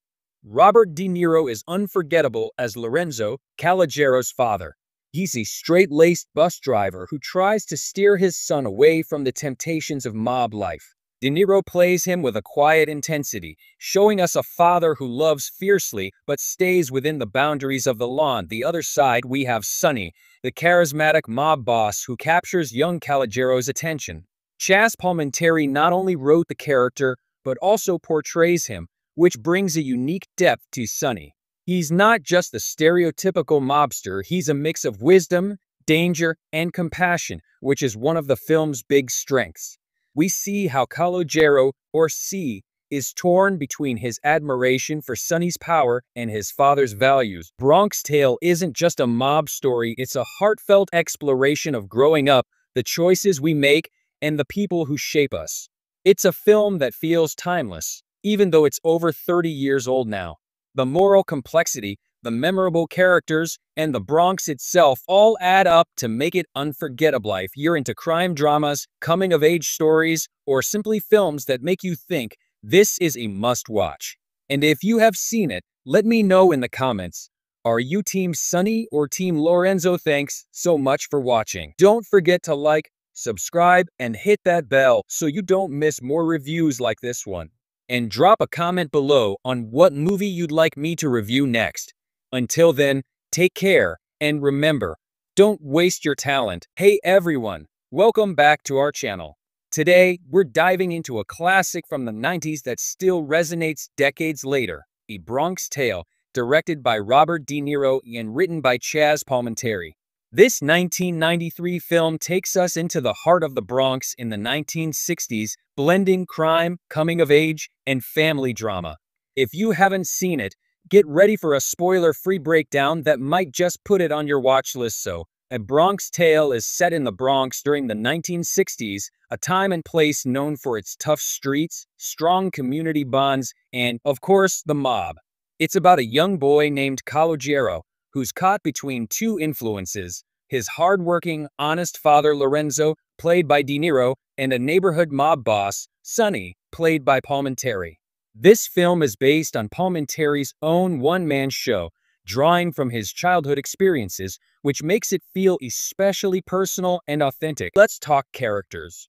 Robert De Niro is unforgettable as Lorenzo, Calogero's father. He's a straight-laced bus driver who tries to steer his son away from the temptations of mob life. De Niro plays him with a quiet intensity, showing us a father who loves fiercely but stays within the boundaries of the law. On the other side, we have Sonny, the charismatic mob boss who captures young Calogero's attention. Chazz Palminteri not only wrote the character, but also portrays him, which brings a unique depth to Sonny. He's not just the stereotypical mobster, he's a mix of wisdom, danger, and compassion, which is one of the film's big strengths. We see how Calogero, or C, is torn between his admiration for Sonny's power and his father's values. Bronx Tale isn't just a mob story, it's a heartfelt exploration of growing up, the choices we make, and the people who shape us. It's a film that feels timeless, even though it's over 30 years old now. The moral complexity, the memorable characters, and the Bronx itself all add up to make it unforgettable if you're into crime dramas, coming-of-age stories, or simply films that make you think this is a must-watch. And if you have seen it, let me know in the comments. Are you Team Sonny or Team Lorenzo? Thanks so much for watching. Don't forget to like, subscribe, and hit that bell so you don't miss more reviews like this one and drop a comment below on what movie you'd like me to review next. Until then, take care, and remember, don't waste your talent. Hey everyone, welcome back to our channel. Today, we're diving into a classic from the 90s that still resonates decades later, A Bronx Tale, directed by Robert De Niro and written by Chazz Palminteri. This 1993 film takes us into the heart of the Bronx in the 1960s, blending crime, coming of age, and family drama. If you haven't seen it, get ready for a spoiler-free breakdown that might just put it on your watch list so. A Bronx Tale is set in the Bronx during the 1960s, a time and place known for its tough streets, strong community bonds, and, of course, the mob. It's about a young boy named Calogero, who's caught between two influences, his hardworking, honest father Lorenzo, played by De Niro, and a neighborhood mob boss, Sonny, played by Palminteri. This film is based on Palminteri's own one-man show, drawing from his childhood experiences, which makes it feel especially personal and authentic. Let's talk characters.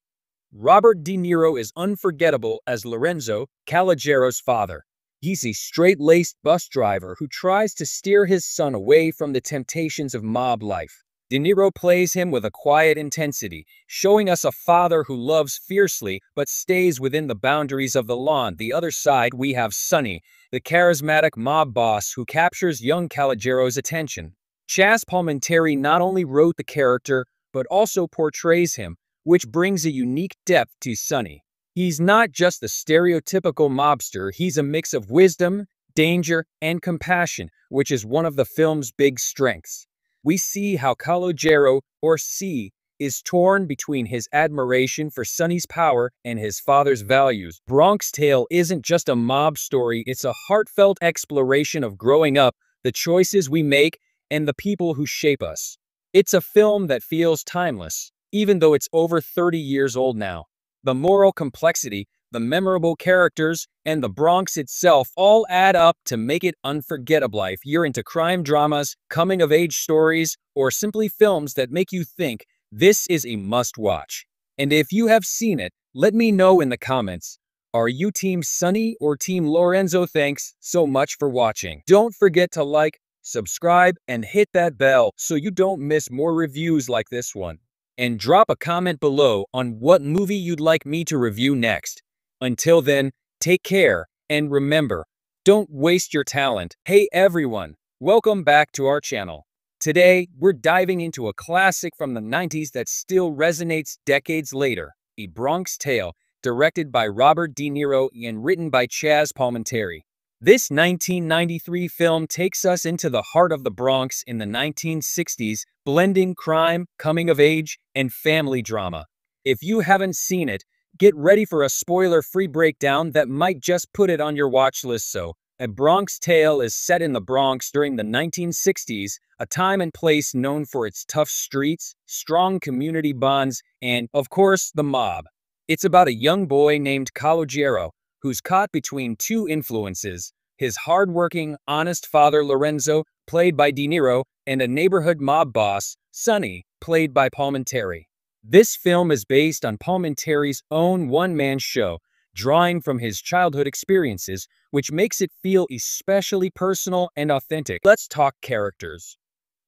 Robert De Niro is unforgettable as Lorenzo, Calogero's father. He's a straight-laced bus driver who tries to steer his son away from the temptations of mob life. De Niro plays him with a quiet intensity, showing us a father who loves fiercely but stays within the boundaries of the law. On the other side, we have Sonny, the charismatic mob boss who captures young Calogero's attention. Chazz Palminteri not only wrote the character, but also portrays him, which brings a unique depth to Sonny. He's not just the stereotypical mobster, he's a mix of wisdom, danger, and compassion, which is one of the film's big strengths. We see how Calogero, or C, is torn between his admiration for Sonny's power and his father's values. Bronx Tale isn't just a mob story, it's a heartfelt exploration of growing up, the choices we make, and the people who shape us. It's a film that feels timeless, even though it's over 30 years old now. The moral complexity, the memorable characters, and the Bronx itself all add up to make it unforgettable if you're into crime dramas, coming-of-age stories, or simply films that make you think this is a must-watch. And if you have seen it, let me know in the comments. Are you Team Sonny or Team Lorenzo? Thanks so much for watching. Don't forget to like, subscribe, and hit that bell so you don't miss more reviews like this one. And drop a comment below on what movie you'd like me to review next. Until then, take care, and remember, don't waste your talent. Hey everyone, welcome back to our channel. Today, we're diving into a classic from the 90s that still resonates decades later, A Bronx Tale, directed by Robert De Niro and written by Chazz Palminteri. This 1993 film takes us into the heart of the Bronx in the 1960s, blending crime, coming of age, and family drama. If you haven't seen it, Get ready for a spoiler-free breakdown that might just put it on your watch list so. A Bronx Tale is set in the Bronx during the 1960s, a time and place known for its tough streets, strong community bonds, and, of course, the mob. It's about a young boy named Calogero, who's caught between two influences, his hardworking, honest father Lorenzo, played by De Niro, and a neighborhood mob boss, Sonny, played by Palminteri. This film is based on Palminteri's own one-man show, drawing from his childhood experiences, which makes it feel especially personal and authentic. Let's talk characters.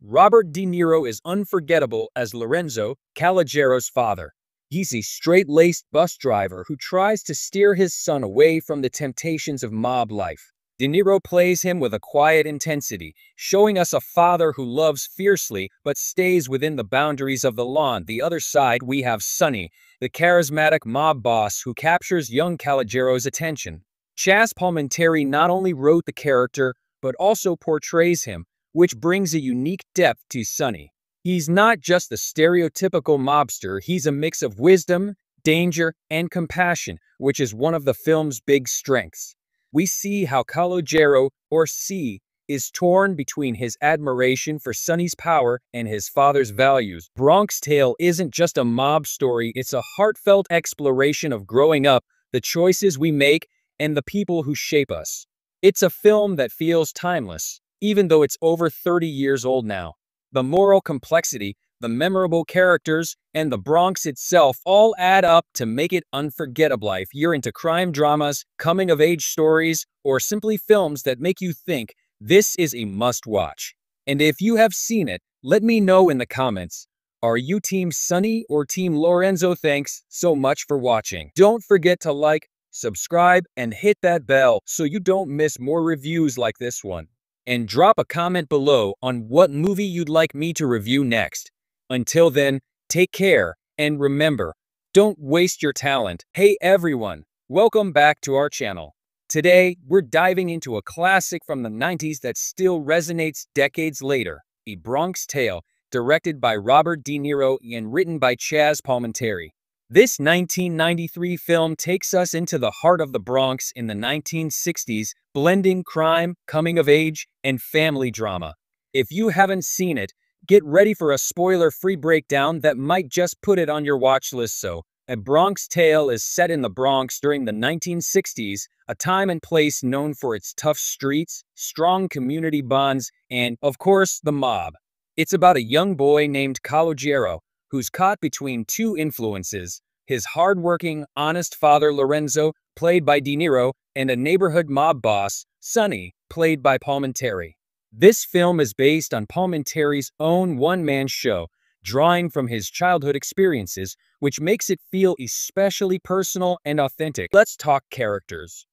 Robert De Niro is unforgettable as Lorenzo, Calogero's father. He's a straight-laced bus driver who tries to steer his son away from the temptations of mob life. De Niro plays him with a quiet intensity, showing us a father who loves fiercely but stays within the boundaries of the law. On the other side, we have Sonny, the charismatic mob boss who captures young Calogero's attention. Chazz Palminteri not only wrote the character, but also portrays him, which brings a unique depth to Sonny. He's not just the stereotypical mobster, he's a mix of wisdom, danger, and compassion, which is one of the film's big strengths we see how Calogero, or C, is torn between his admiration for Sonny's power and his father's values. Bronx Tale isn't just a mob story, it's a heartfelt exploration of growing up, the choices we make, and the people who shape us. It's a film that feels timeless, even though it's over 30 years old now. The moral complexity, the memorable characters, and the Bronx itself all add up to make it unforgettable if you're into crime dramas, coming-of-age stories, or simply films that make you think this is a must-watch. And if you have seen it, let me know in the comments. Are you Team Sonny or Team Lorenzo? Thanks so much for watching. Don't forget to like, subscribe, and hit that bell so you don't miss more reviews like this one. And drop a comment below on what movie you'd like me to review next. Until then, take care, and remember, don't waste your talent. Hey everyone, welcome back to our channel. Today, we're diving into a classic from the 90s that still resonates decades later, A Bronx Tale, directed by Robert De Niro and written by Chazz Palminteri. This 1993 film takes us into the heart of the Bronx in the 1960s, blending crime, coming of age, and family drama. If you haven't seen it, Get ready for a spoiler-free breakdown that might just put it on your watch list so. A Bronx Tale is set in the Bronx during the 1960s, a time and place known for its tough streets, strong community bonds, and, of course, the mob. It's about a young boy named Calogero, who's caught between two influences, his hardworking, honest father Lorenzo, played by De Niro, and a neighborhood mob boss, Sonny, played by Palminteri. This film is based on Palminteri's own one-man show, drawing from his childhood experiences, which makes it feel especially personal and authentic. Let's talk characters.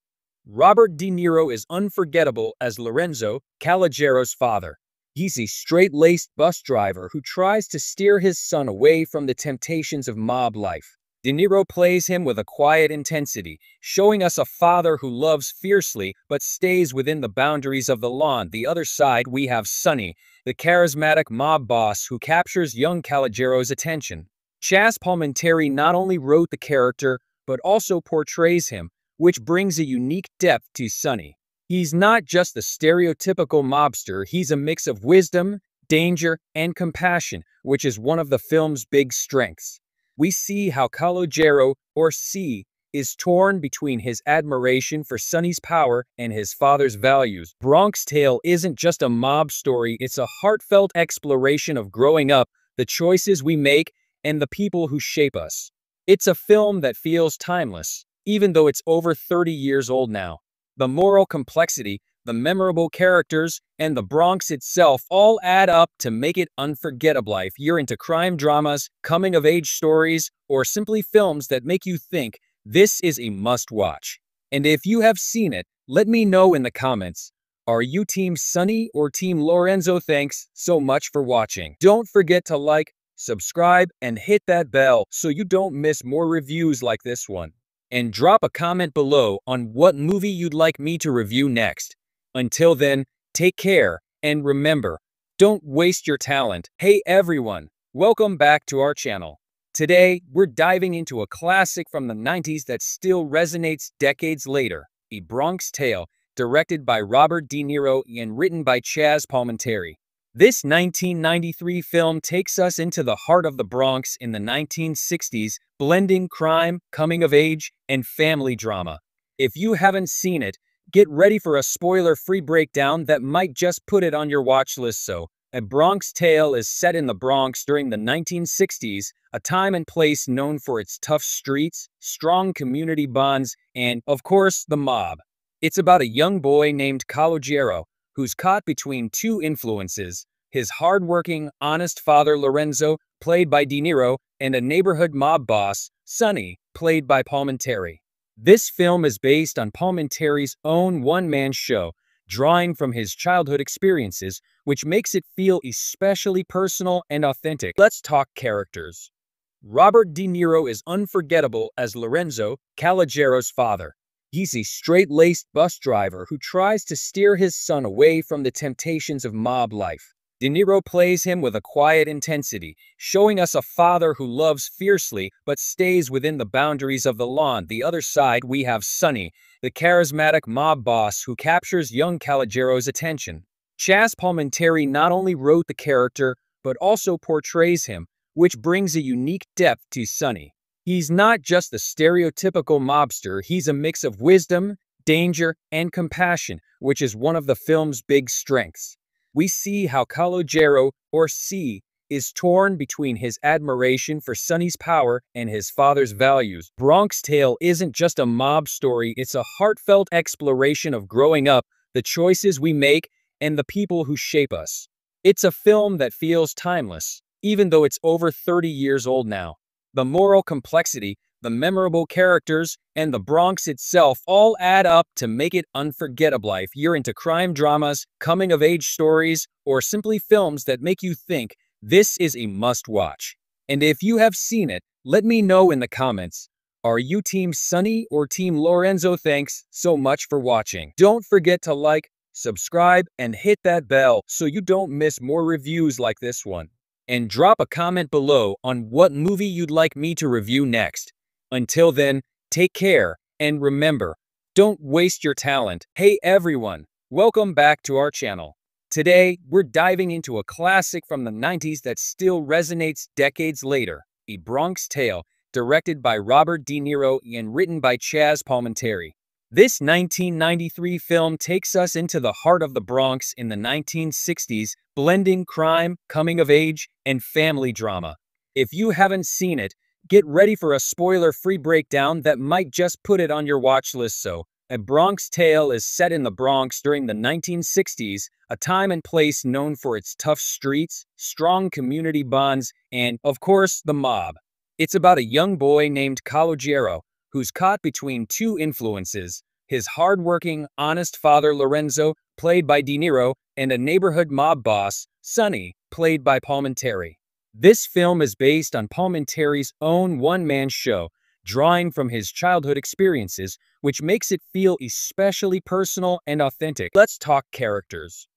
Robert De Niro is unforgettable as Lorenzo, Calogero's father. He's a straight-laced bus driver who tries to steer his son away from the temptations of mob life. De Niro plays him with a quiet intensity, showing us a father who loves fiercely but stays within the boundaries of the law. On the other side, we have Sonny, the charismatic mob boss who captures young Calogero's attention. Chazz Palminteri not only wrote the character, but also portrays him, which brings a unique depth to Sonny. He's not just the stereotypical mobster, he's a mix of wisdom, danger, and compassion, which is one of the film's big strengths we see how Calogero, or C, is torn between his admiration for Sonny's power and his father's values. Bronx Tale isn't just a mob story, it's a heartfelt exploration of growing up, the choices we make, and the people who shape us. It's a film that feels timeless, even though it's over 30 years old now. The moral complexity, the memorable characters, and the Bronx itself all add up to make it unforgettable if you're into crime dramas, coming-of-age stories, or simply films that make you think this is a must-watch. And if you have seen it, let me know in the comments. Are you Team Sonny or Team Lorenzo? Thanks so much for watching. Don't forget to like, subscribe, and hit that bell so you don't miss more reviews like this one. And drop a comment below on what movie you'd like me to review next. Until then, take care, and remember, don't waste your talent. Hey everyone, welcome back to our channel. Today, we're diving into a classic from the 90s that still resonates decades later, A Bronx Tale, directed by Robert De Niro and written by Chazz Palminteri. This 1993 film takes us into the heart of the Bronx in the 1960s, blending crime, coming of age, and family drama. If you haven't seen it, Get ready for a spoiler-free breakdown that might just put it on your watch list so. A Bronx Tale is set in the Bronx during the 1960s, a time and place known for its tough streets, strong community bonds, and, of course, the mob. It's about a young boy named Calogero, who's caught between two influences, his hardworking, honest father Lorenzo, played by De Niro, and a neighborhood mob boss, Sonny, played by Palminteri. This film is based on Palminteri's own one-man show, drawing from his childhood experiences, which makes it feel especially personal and authentic. Let's talk characters. Robert De Niro is unforgettable as Lorenzo, Calogero's father. He's a straight-laced bus driver who tries to steer his son away from the temptations of mob life. De Niro plays him with a quiet intensity, showing us a father who loves fiercely but stays within the boundaries of the law. On the other side, we have Sonny, the charismatic mob boss who captures young Calogero's attention. Chazz Palminteri not only wrote the character, but also portrays him, which brings a unique depth to Sonny. He's not just the stereotypical mobster, he's a mix of wisdom, danger, and compassion, which is one of the film's big strengths we see how Calogero, or C, is torn between his admiration for Sonny's power and his father's values. Bronx Tale isn't just a mob story, it's a heartfelt exploration of growing up, the choices we make, and the people who shape us. It's a film that feels timeless, even though it's over 30 years old now. The moral complexity, the memorable characters, and the Bronx itself all add up to make it unforgettable if you're into crime dramas, coming-of-age stories, or simply films that make you think this is a must-watch. And if you have seen it, let me know in the comments. Are you Team Sonny or Team Lorenzo? Thanks so much for watching. Don't forget to like, subscribe, and hit that bell so you don't miss more reviews like this one. And drop a comment below on what movie you'd like me to review next. Until then, take care, and remember, don't waste your talent. Hey everyone, welcome back to our channel. Today, we're diving into a classic from the 90s that still resonates decades later, A Bronx Tale, directed by Robert De Niro and written by Chazz Palminteri. This 1993 film takes us into the heart of the Bronx in the 1960s, blending crime, coming of age, and family drama. If you haven't seen it, Get ready for a spoiler-free breakdown that might just put it on your watch list so. A Bronx Tale is set in the Bronx during the 1960s, a time and place known for its tough streets, strong community bonds, and, of course, the mob. It's about a young boy named Calogero, who's caught between two influences, his hardworking, honest father Lorenzo, played by De Niro, and a neighborhood mob boss, Sonny, played by Palminteri. This film is based on Palminteri's own one-man show, drawing from his childhood experiences, which makes it feel especially personal and authentic. Let's talk characters.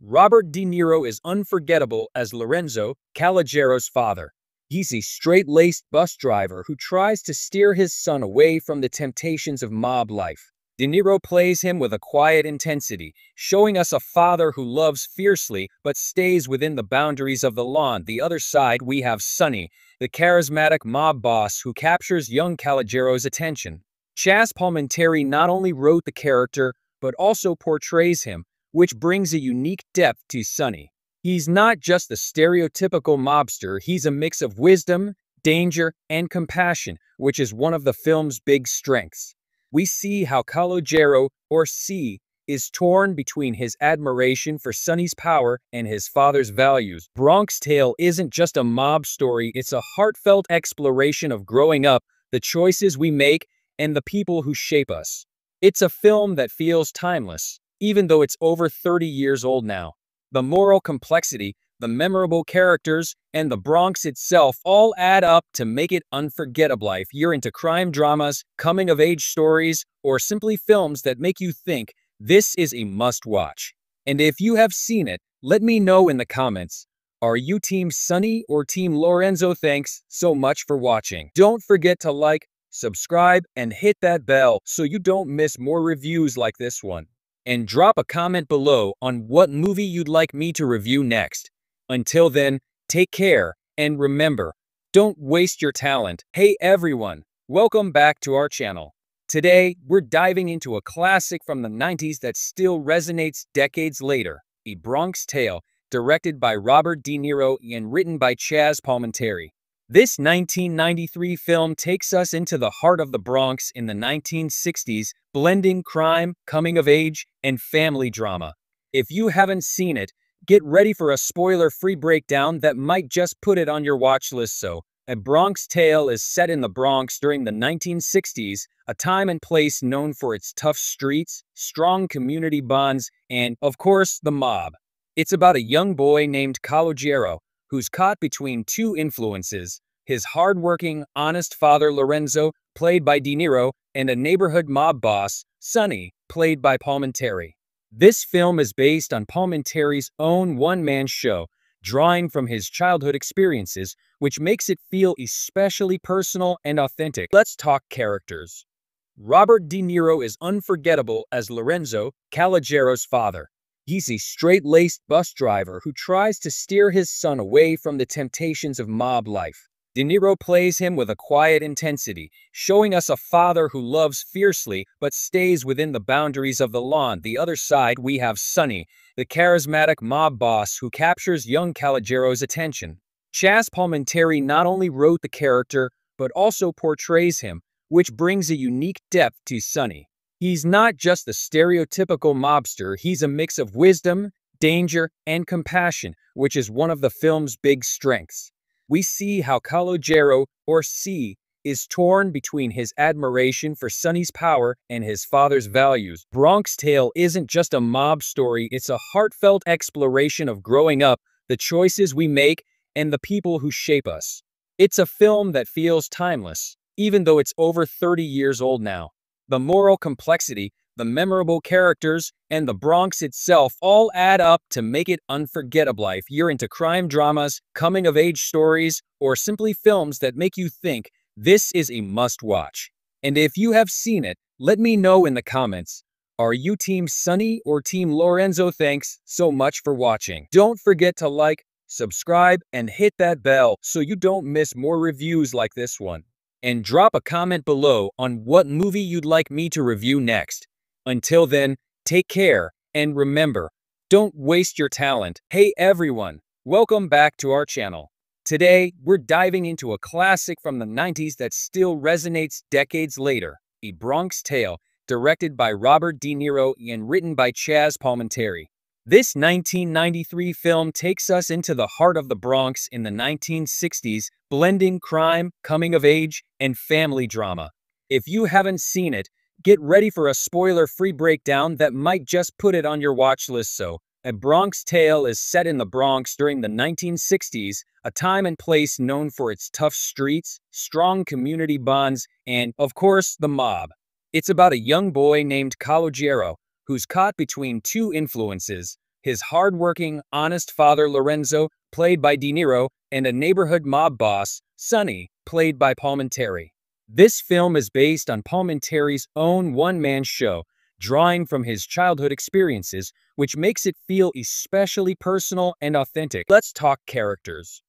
Robert De Niro is unforgettable as Lorenzo, Calogero's father. He's a straight-laced bus driver who tries to steer his son away from the temptations of mob life. De Niro plays him with a quiet intensity, showing us a father who loves fiercely but stays within the boundaries of the law. On the other side, we have Sonny, the charismatic mob boss who captures young Calogero's attention. Chazz Palminteri not only wrote the character, but also portrays him, which brings a unique depth to Sonny. He's not just the stereotypical mobster, he's a mix of wisdom, danger, and compassion, which is one of the film's big strengths we see how Calogero, or C, is torn between his admiration for Sonny's power and his father's values. Bronx Tale isn't just a mob story, it's a heartfelt exploration of growing up, the choices we make, and the people who shape us. It's a film that feels timeless, even though it's over 30 years old now. The moral complexity, the memorable characters, and the Bronx itself all add up to make it unforgettable if you're into crime dramas, coming-of-age stories, or simply films that make you think this is a must-watch. And if you have seen it, let me know in the comments. Are you Team Sonny or Team Lorenzo? Thanks so much for watching. Don't forget to like, subscribe, and hit that bell so you don't miss more reviews like this one. And drop a comment below on what movie you'd like me to review next. Until then, take care, and remember, don't waste your talent. Hey everyone, welcome back to our channel. Today, we're diving into a classic from the 90s that still resonates decades later, A Bronx Tale, directed by Robert De Niro and written by Chazz Palminteri. This 1993 film takes us into the heart of the Bronx in the 1960s, blending crime, coming of age, and family drama. If you haven't seen it, Get ready for a spoiler-free breakdown that might just put it on your watch list so. A Bronx Tale is set in the Bronx during the 1960s, a time and place known for its tough streets, strong community bonds, and, of course, the mob. It's about a young boy named Calogero, who's caught between two influences, his hardworking, honest father Lorenzo, played by De Niro, and a neighborhood mob boss, Sonny, played by Palminteri. This film is based on Palminteri's own one-man show, drawing from his childhood experiences, which makes it feel especially personal and authentic. Let's talk characters. Robert De Niro is unforgettable as Lorenzo, Calogero's father. He's a straight-laced bus driver who tries to steer his son away from the temptations of mob life. De Niro plays him with a quiet intensity, showing us a father who loves fiercely but stays within the boundaries of the law. On the other side, we have Sonny, the charismatic mob boss who captures young Calogero's attention. Chazz Palminteri not only wrote the character, but also portrays him, which brings a unique depth to Sonny. He's not just the stereotypical mobster, he's a mix of wisdom, danger, and compassion, which is one of the film's big strengths we see how Calogero, or C, is torn between his admiration for Sonny's power and his father's values. Bronx Tale isn't just a mob story, it's a heartfelt exploration of growing up, the choices we make, and the people who shape us. It's a film that feels timeless, even though it's over 30 years old now. The moral complexity, the memorable characters, and the Bronx itself all add up to make it unforgettable if you're into crime dramas, coming-of-age stories, or simply films that make you think this is a must-watch. And if you have seen it, let me know in the comments. Are you Team Sonny or Team Lorenzo? Thanks so much for watching. Don't forget to like, subscribe, and hit that bell so you don't miss more reviews like this one. And drop a comment below on what movie you'd like me to review next. Until then, take care, and remember, don't waste your talent. Hey everyone, welcome back to our channel. Today, we're diving into a classic from the 90s that still resonates decades later, A Bronx Tale, directed by Robert De Niro and written by Chazz Palminteri. This 1993 film takes us into the heart of the Bronx in the 1960s, blending crime, coming of age, and family drama. If you haven't seen it, Get ready for a spoiler-free breakdown that might just put it on your watch list so. A Bronx Tale is set in the Bronx during the 1960s, a time and place known for its tough streets, strong community bonds, and, of course, the mob. It's about a young boy named Calogero, who's caught between two influences, his hardworking, honest father Lorenzo, played by De Niro, and a neighborhood mob boss, Sonny, played by Palminteri. This film is based on Palminteri's own one-man show, drawing from his childhood experiences, which makes it feel especially personal and authentic. Let's talk characters.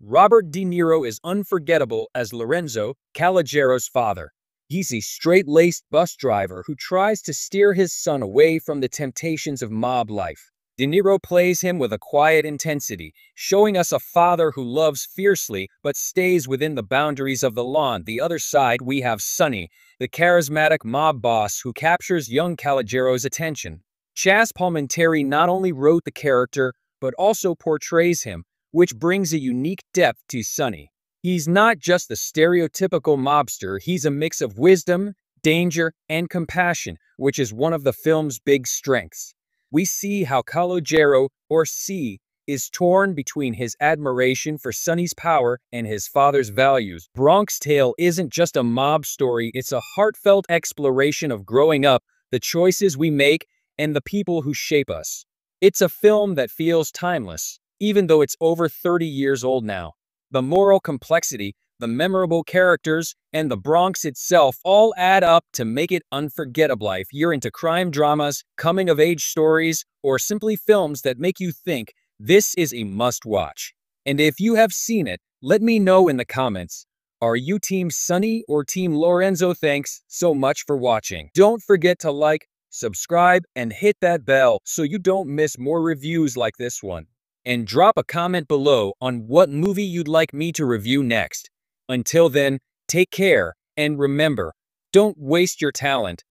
Robert De Niro is unforgettable as Lorenzo, Calogero's father. He's a straight-laced bus driver who tries to steer his son away from the temptations of mob life. De Niro plays him with a quiet intensity, showing us a father who loves fiercely but stays within the boundaries of the law. On the other side, we have Sonny, the charismatic mob boss who captures young Calogero's attention. Chazz Palminteri not only wrote the character, but also portrays him, which brings a unique depth to Sonny. He's not just the stereotypical mobster, he's a mix of wisdom, danger, and compassion, which is one of the film's big strengths we see how Calogero, or C, is torn between his admiration for Sonny's power and his father's values. Bronx Tale isn't just a mob story, it's a heartfelt exploration of growing up, the choices we make, and the people who shape us. It's a film that feels timeless, even though it's over 30 years old now. The moral complexity, the memorable characters, and the Bronx itself all add up to make it unforgettable if you're into crime dramas, coming-of-age stories, or simply films that make you think this is a must-watch. And if you have seen it, let me know in the comments. Are you Team Sonny or Team Lorenzo? Thanks so much for watching. Don't forget to like, subscribe, and hit that bell so you don't miss more reviews like this one. And drop a comment below on what movie you'd like me to review next. Until then, take care, and remember, don't waste your talent.